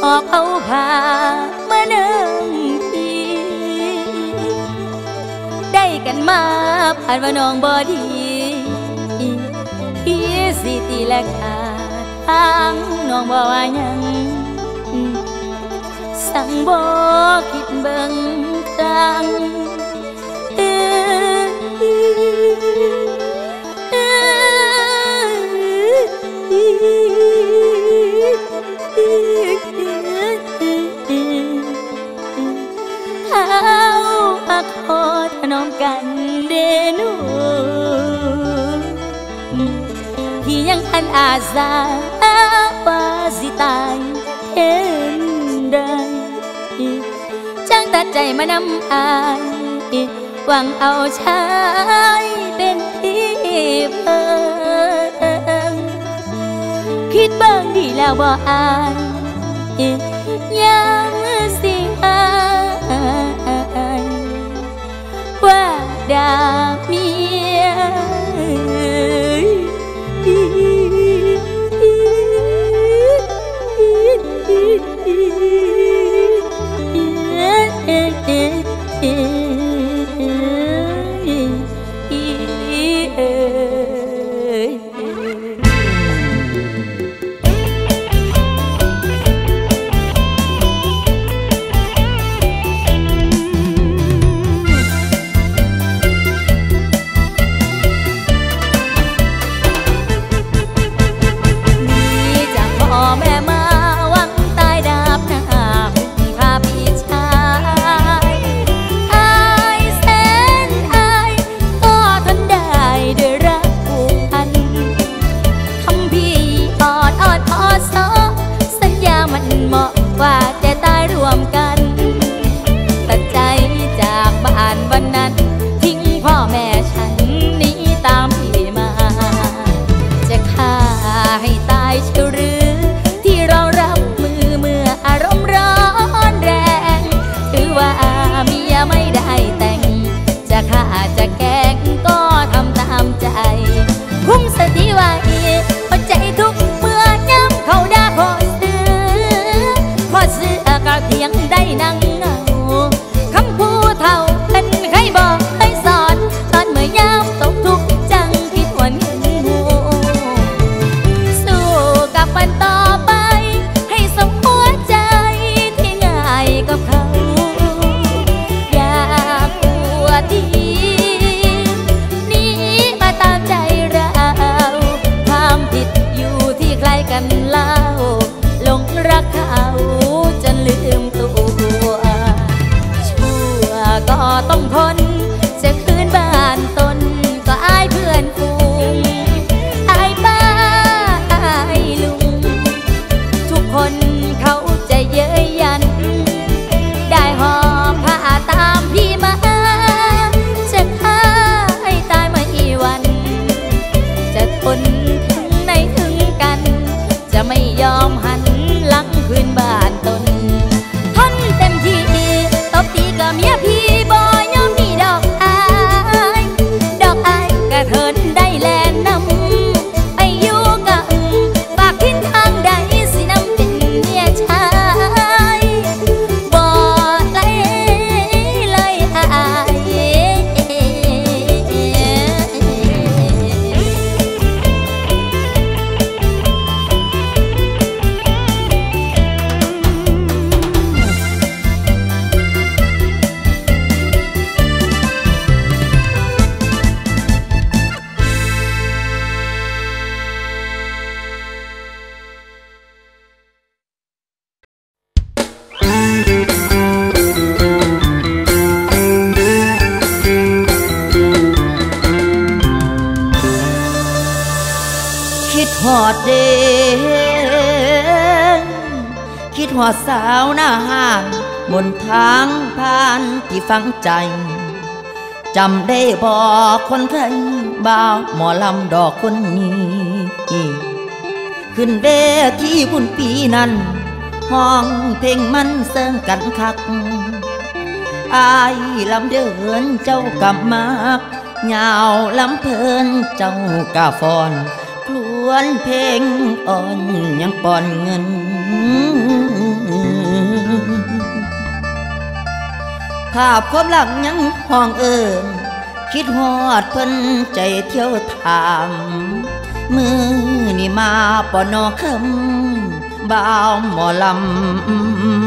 หอบเอาผ้ามานั่งทีได้กันมาผ่านว่าน้องบอดีพี่สิตีและกา หยังสั่งบอกคิดเบิ่งครั้งเอ้ยเขาอักขอถนอมกันเดนูที่ยังพันอาสาว่าสิตาย อดสาวหน้าห้านบนทางผ่านที่ฟังใจจำได้บอกคนไทยบ่าวหมอลำดอกคนนี้ ขึ้นเวทีบุญปีนั้น ห้องเพลงมันเสิงกันคัก อายลำเดินเจ้ากำมากยาวลำเพลินเจ้ากาฟอน คลวนเพลงอ่อนยังปอนเงิน ภาพความหลังยังห้องเอิญคิดฮอดเพิ่นใจเที่ยวถามมือนี่มาปอนอคำบ่าวหมอล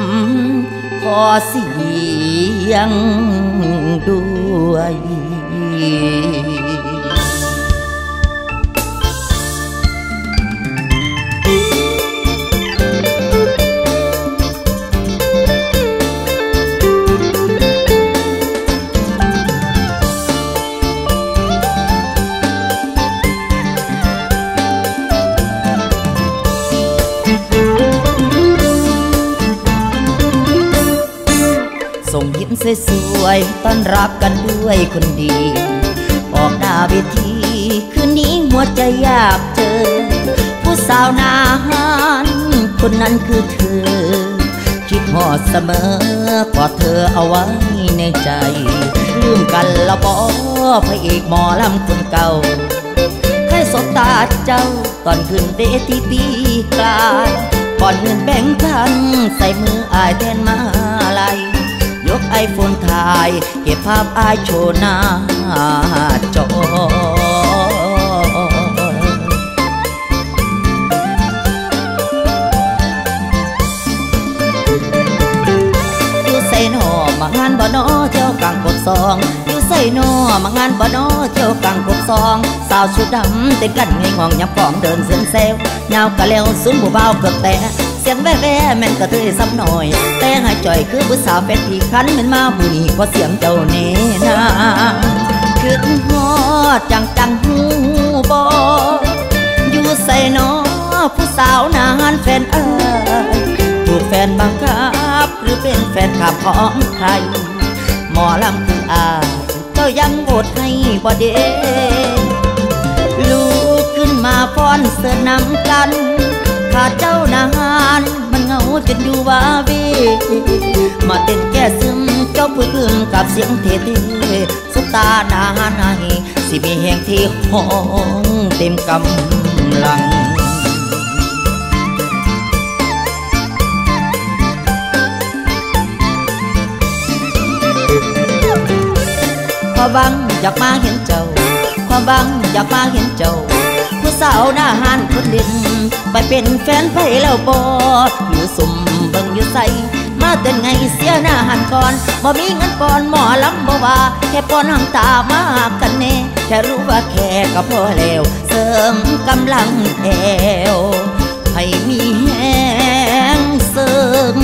ำขอเสียงด้วย ส่งยิ้มสวยๆต้อนรับกันด้วยคนดีออกหน้าเวทีคืนนี้หัวใจอยากเจอ ผู้สาวนาหานคนนั้นคือเธอ คิดหอดเสมอกอดเธอเอาไว้ในใจ ลืมกันละบอพระเอกหมอลำคนเก่าเคยสบตาเจ้าตอนขึ้นเวทีปีกลายก่อนเงินแบ่งพันใส่มืออายแทนมาลาย กไอโฟนถ่าย เก็บภาพอายโชว์หน้าจออยู่ใส่หนอมางานบ่นอเที่ยวกลางกดซองอยู่ใส่หนอมางานบ่นอเที่ยวกลางกดซอง สาวชุดดำเต้นกันไงงองยับฟองเดินเส้นเซลยาวกะแล้วสุนผู้เบาเกือบแต่เสียงแว่แว่แม่นกระเทยซ้ำหน่อย แต่หายจ่อยคือผู้สาวเป็นที่คันม่นมามือนี้เพราะเสียงเจ้าเนนาคือฮอดจังจังหูบออยู่ใส่หนอผู้สาวนานแฟนเอ้ยถูกแฟนบังคับ หรือเป็นแฟนขับของใคร หมอลำคืออายเจ้ายังโหวตให้บ่เดลูกขึ้นมาฟ้อนเสือนำกัน ขาดเจ้านานมันเหงาจนอยู่ว่าเวมาเต้นแก้ซึมเจ้าพูดลืมกับเสียงเท่ๆสุดตาหนาหนายสิมีแห่งที่ห้องเต็มกำลังความบังอยากมาเห็นเจ้า ความบังอยากมาเห็นเจ้า สาวหน้าหานคนเด่นไปเป็นแฟนไปแล้วบออยู่สุมบิ่งอยู่ใสมาเต้นไงเสียหน้าหันก่อนบ่มีเงินก่อนหมอลำบ่ว่าแค่ปอนหางตามากันแน่แค่รู้ว่าแค่ก็พอแล้ว เสริมกำลังแอวให้มีแห้งเสริม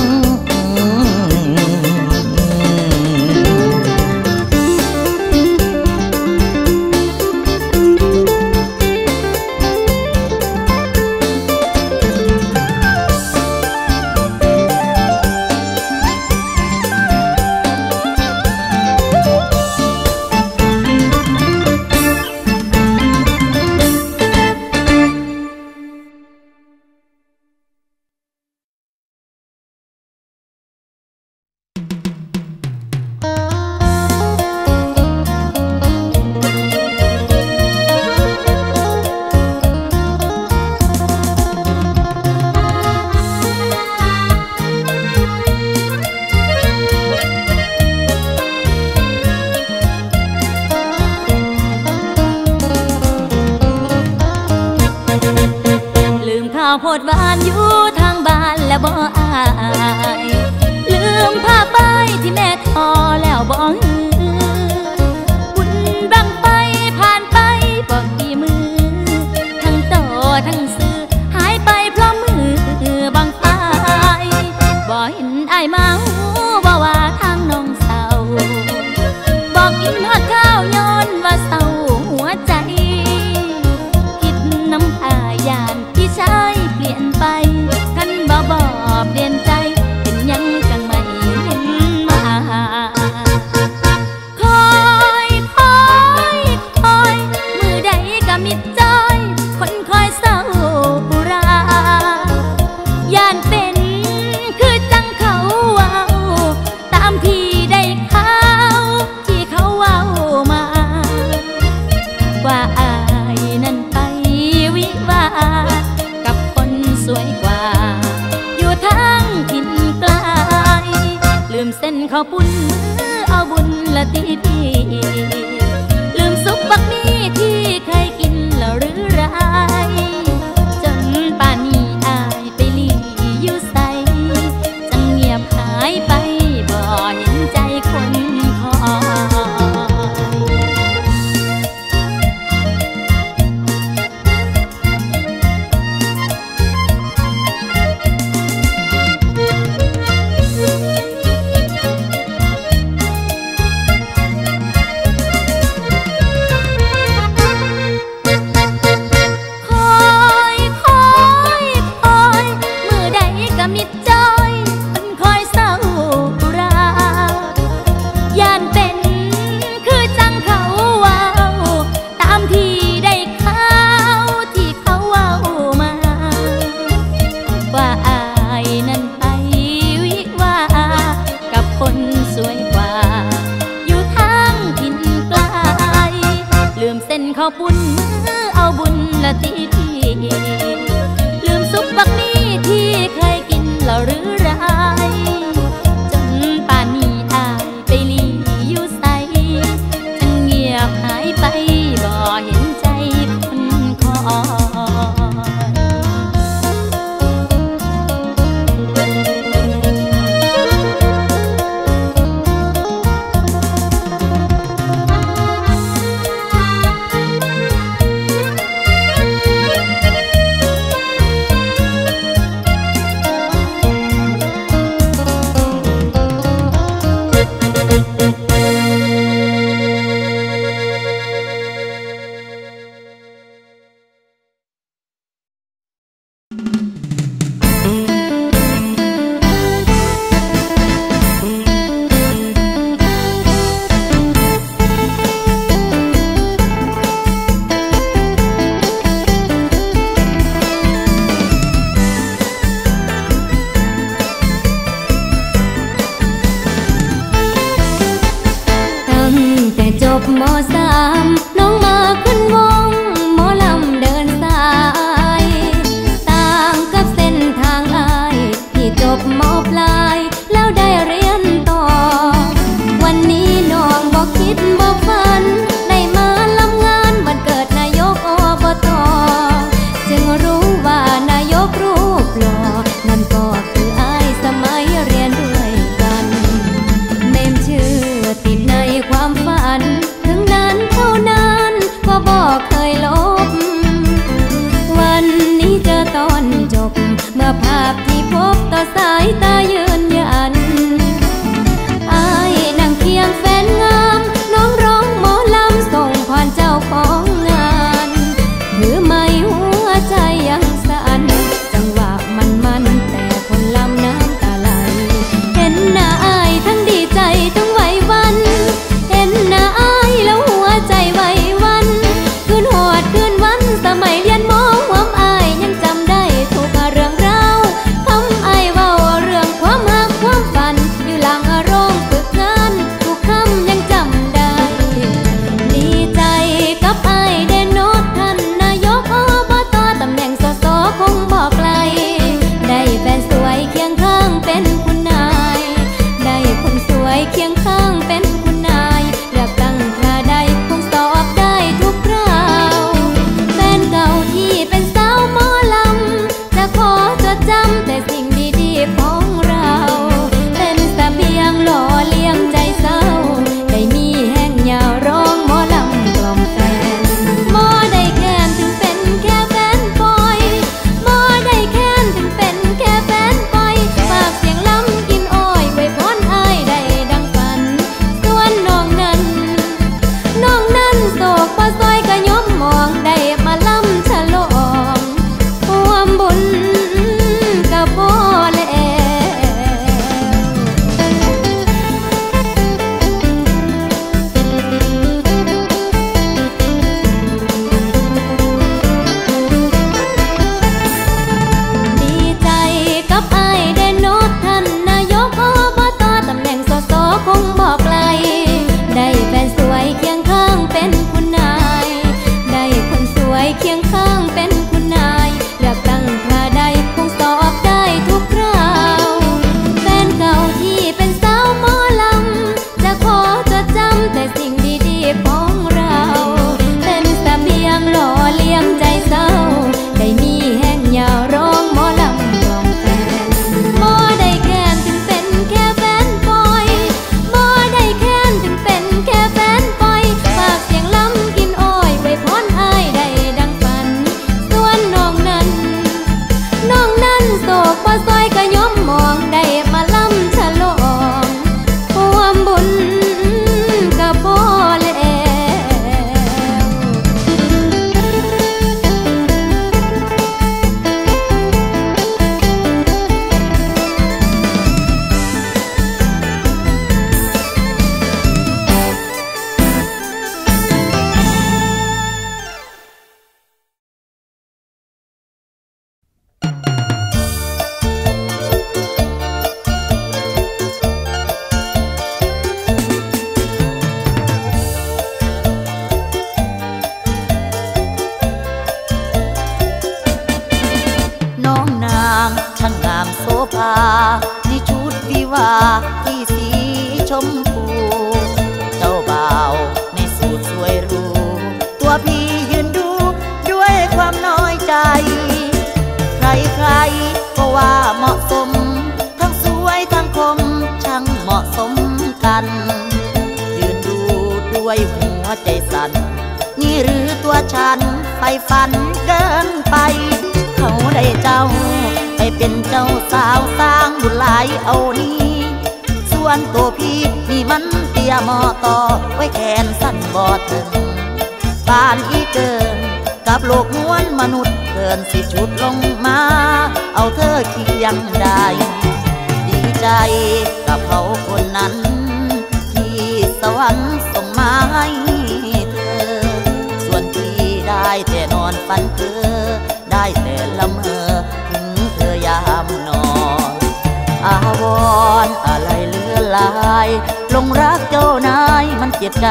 จ็บใจ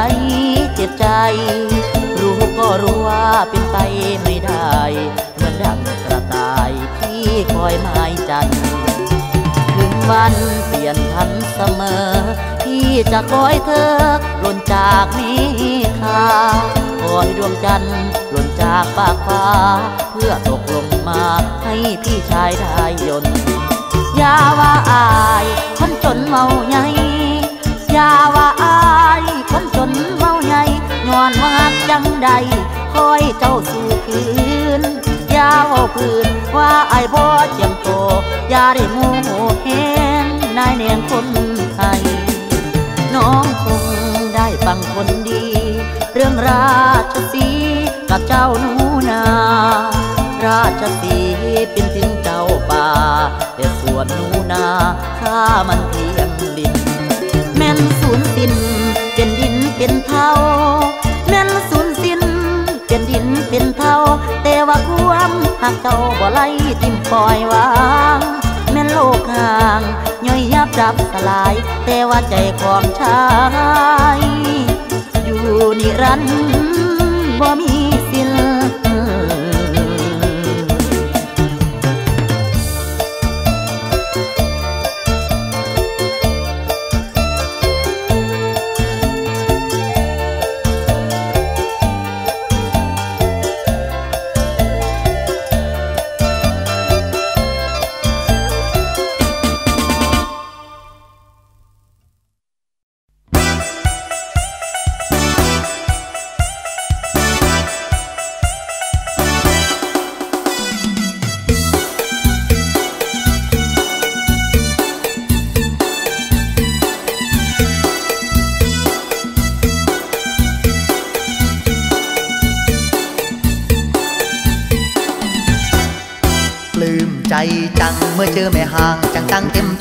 เจ็บใจ รู้ก็รู้ว่าเป็นไปไม่ได้ เหมือนดังกระต่ายที่คอยหมายจันทร์ถึงวันเปลี่ยนพันเสมอ ที่จะคอยเธอหล่นจากนี้ค่าคอยดวงจันทร์หล่นจากฟากฟ้า เพื่อตกลงมาให้พี่ชายได้ยนยาว่าอาย คนจนเมาใหญ่ อย่าว่าอายคนจนเมาใหญ่ย้อนว่าจังใดคอยเจ้าสู่คืนอย่าว่าพื้นว่าไอ้ายบ่เจียมโตอย่าได้โมโหเห็นนายเนียงคนไทยน้องคงได้ฟังคนดี เรื่องราชสีกับเจ้าหนูนา ราชสีเป็นถึงเจ้าป่าแต่ส่วนหนูนาข้ามันเพียงดิน เป็นเท่าแม่นสูญสิ้นเป็นดินเป็นเท่าแต่ว่าความหักเจ้าบ่ไล่ทิ่มปล่อยวางแม่นโลกห่างย่อยยับดับสลาย แต่ว่าใจของชาย อยู่นิรันดร์บ่มี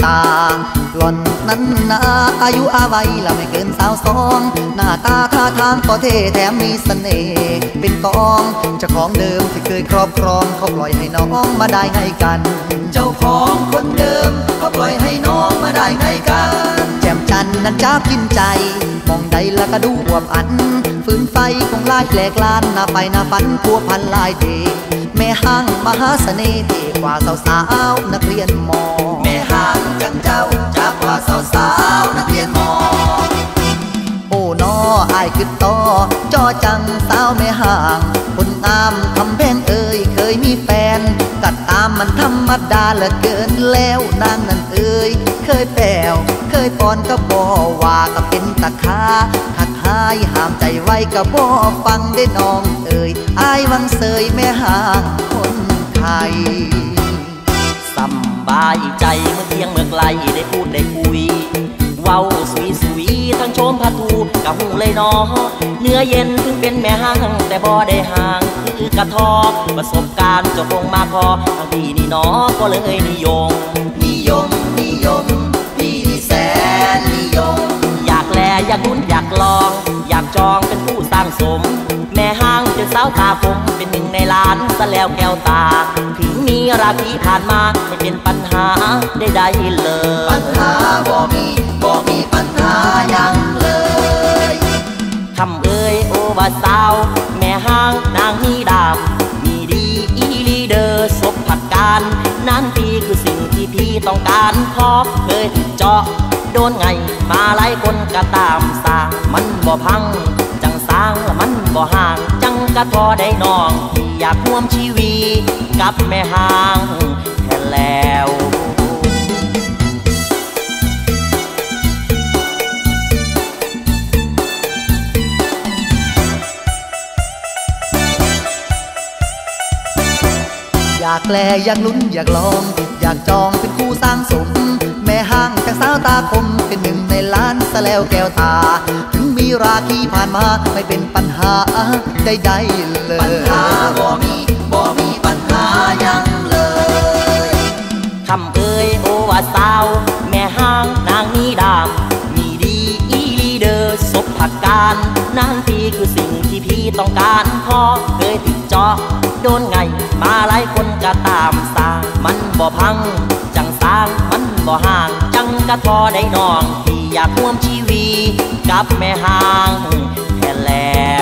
ตาหล่อนนั้นนาอายุอาวัยละไม่เกินสาวสอง หน้าตาท่าทางก็เท่แถมมีเสน่ห์เป็นกองเจ้าของเดิมที่เคยครอบครองเขาปล่อยให้น้องมาได้ไงกัน เจ้าของคนเดิมเขาปล่อยให้น้องมาได้ไงกัน แจ่มจันทร์นั้นจ้ากินใจ มองใดแล้วก็ดูอวบอันฝืนไฟคงลายแปลกลานหน้าไปหน้าฝันพัวพันลายเทแม่ห้างมหาเสน่ห์ที่กว่าสาวสาวๆนักเรียนมอ แม่ห้างจังเจ้าจักกว่าสาวสาวนักเรียนมอโอ้นออายคือต่อจอจังสาวแม่ห่าง คนงามคำแพงเอ่ยเคยมีแฟน กัดตามมันธรรมดาเหลือเกินแล้วนางนั่นเอ่ยเคยแปวเคยปอนก็บอว่าก็เป็นตะคาหักหายห้ามใจไว้ก็บอฟังได้น้องเอ่ยอายวังเสยแม่ห่างคนไทยำบายใจเมื่อเพียงเมื่อไกลได้พูดได้คุย เว้าสุยสุยทั้งโชมพัทูกับหูเลยนอเนื้อเย็นถึงเป็นแม่ห้างแต่บ่ได้ห่างคือกระทอประสบการณ์จะคงมาพอทั้งพี่นี่นอก็เลยนิยม นิยมนิยมพี่นี่แสนนิยม อยากแลอยากลุ้นอยากลอง จองเป็นผู้สร้างสม แม่ห้างเป็นสาวตาผมเป็นหนึ่งในล้านซะแล้วแก้วตา ถึงมีราคีผ่านมาไม่เป็นปัญหาได้ได้เลย ปัญหาบ่มีบ่มีปัญหาหยังเลยคำเอ่ยโอวาสาว แม่ห้างนางมีดามมีดีอีลีเดอร์ศพผัดการนานปีคือสิ่งที่พี่ต้องการขอเคยเจาะ โดนไง มาหลายคนก็ตามสร้าง มันบ่พัง จังสร้างล้วมันบ่ห่าง จังกะทอได้น้องที่อยากร่วมชีวีกับแม่ห่างแค่แล้วอยากแลอยากลุ้นอยากลอง อยากจองเป็นคู่สร้างสม แม่สาวตาคมเป็นหนึ่งในล้านซะแล้วแก้วตา ถึงมีราคีผ่านมาไม่เป็นปัญหาใดๆเลย ปัญหาบ่มีบ่มีปัญหายังเลยคำเอ่ยโอว่าสาว แม่ห้างนางนี้ดาม มีดีอีลีเดอร์ศพผักการนางตีคือสิ่งที่พี่ต้องการพอเคยติดจอโดนไง มาหลายคนก็ตามสร้าง มันบ่พัง จังสร้างมันบ่ห่าง ก็พอได้น้องที่อยากร่วมชีวีกับแม่หางแทนแล้ว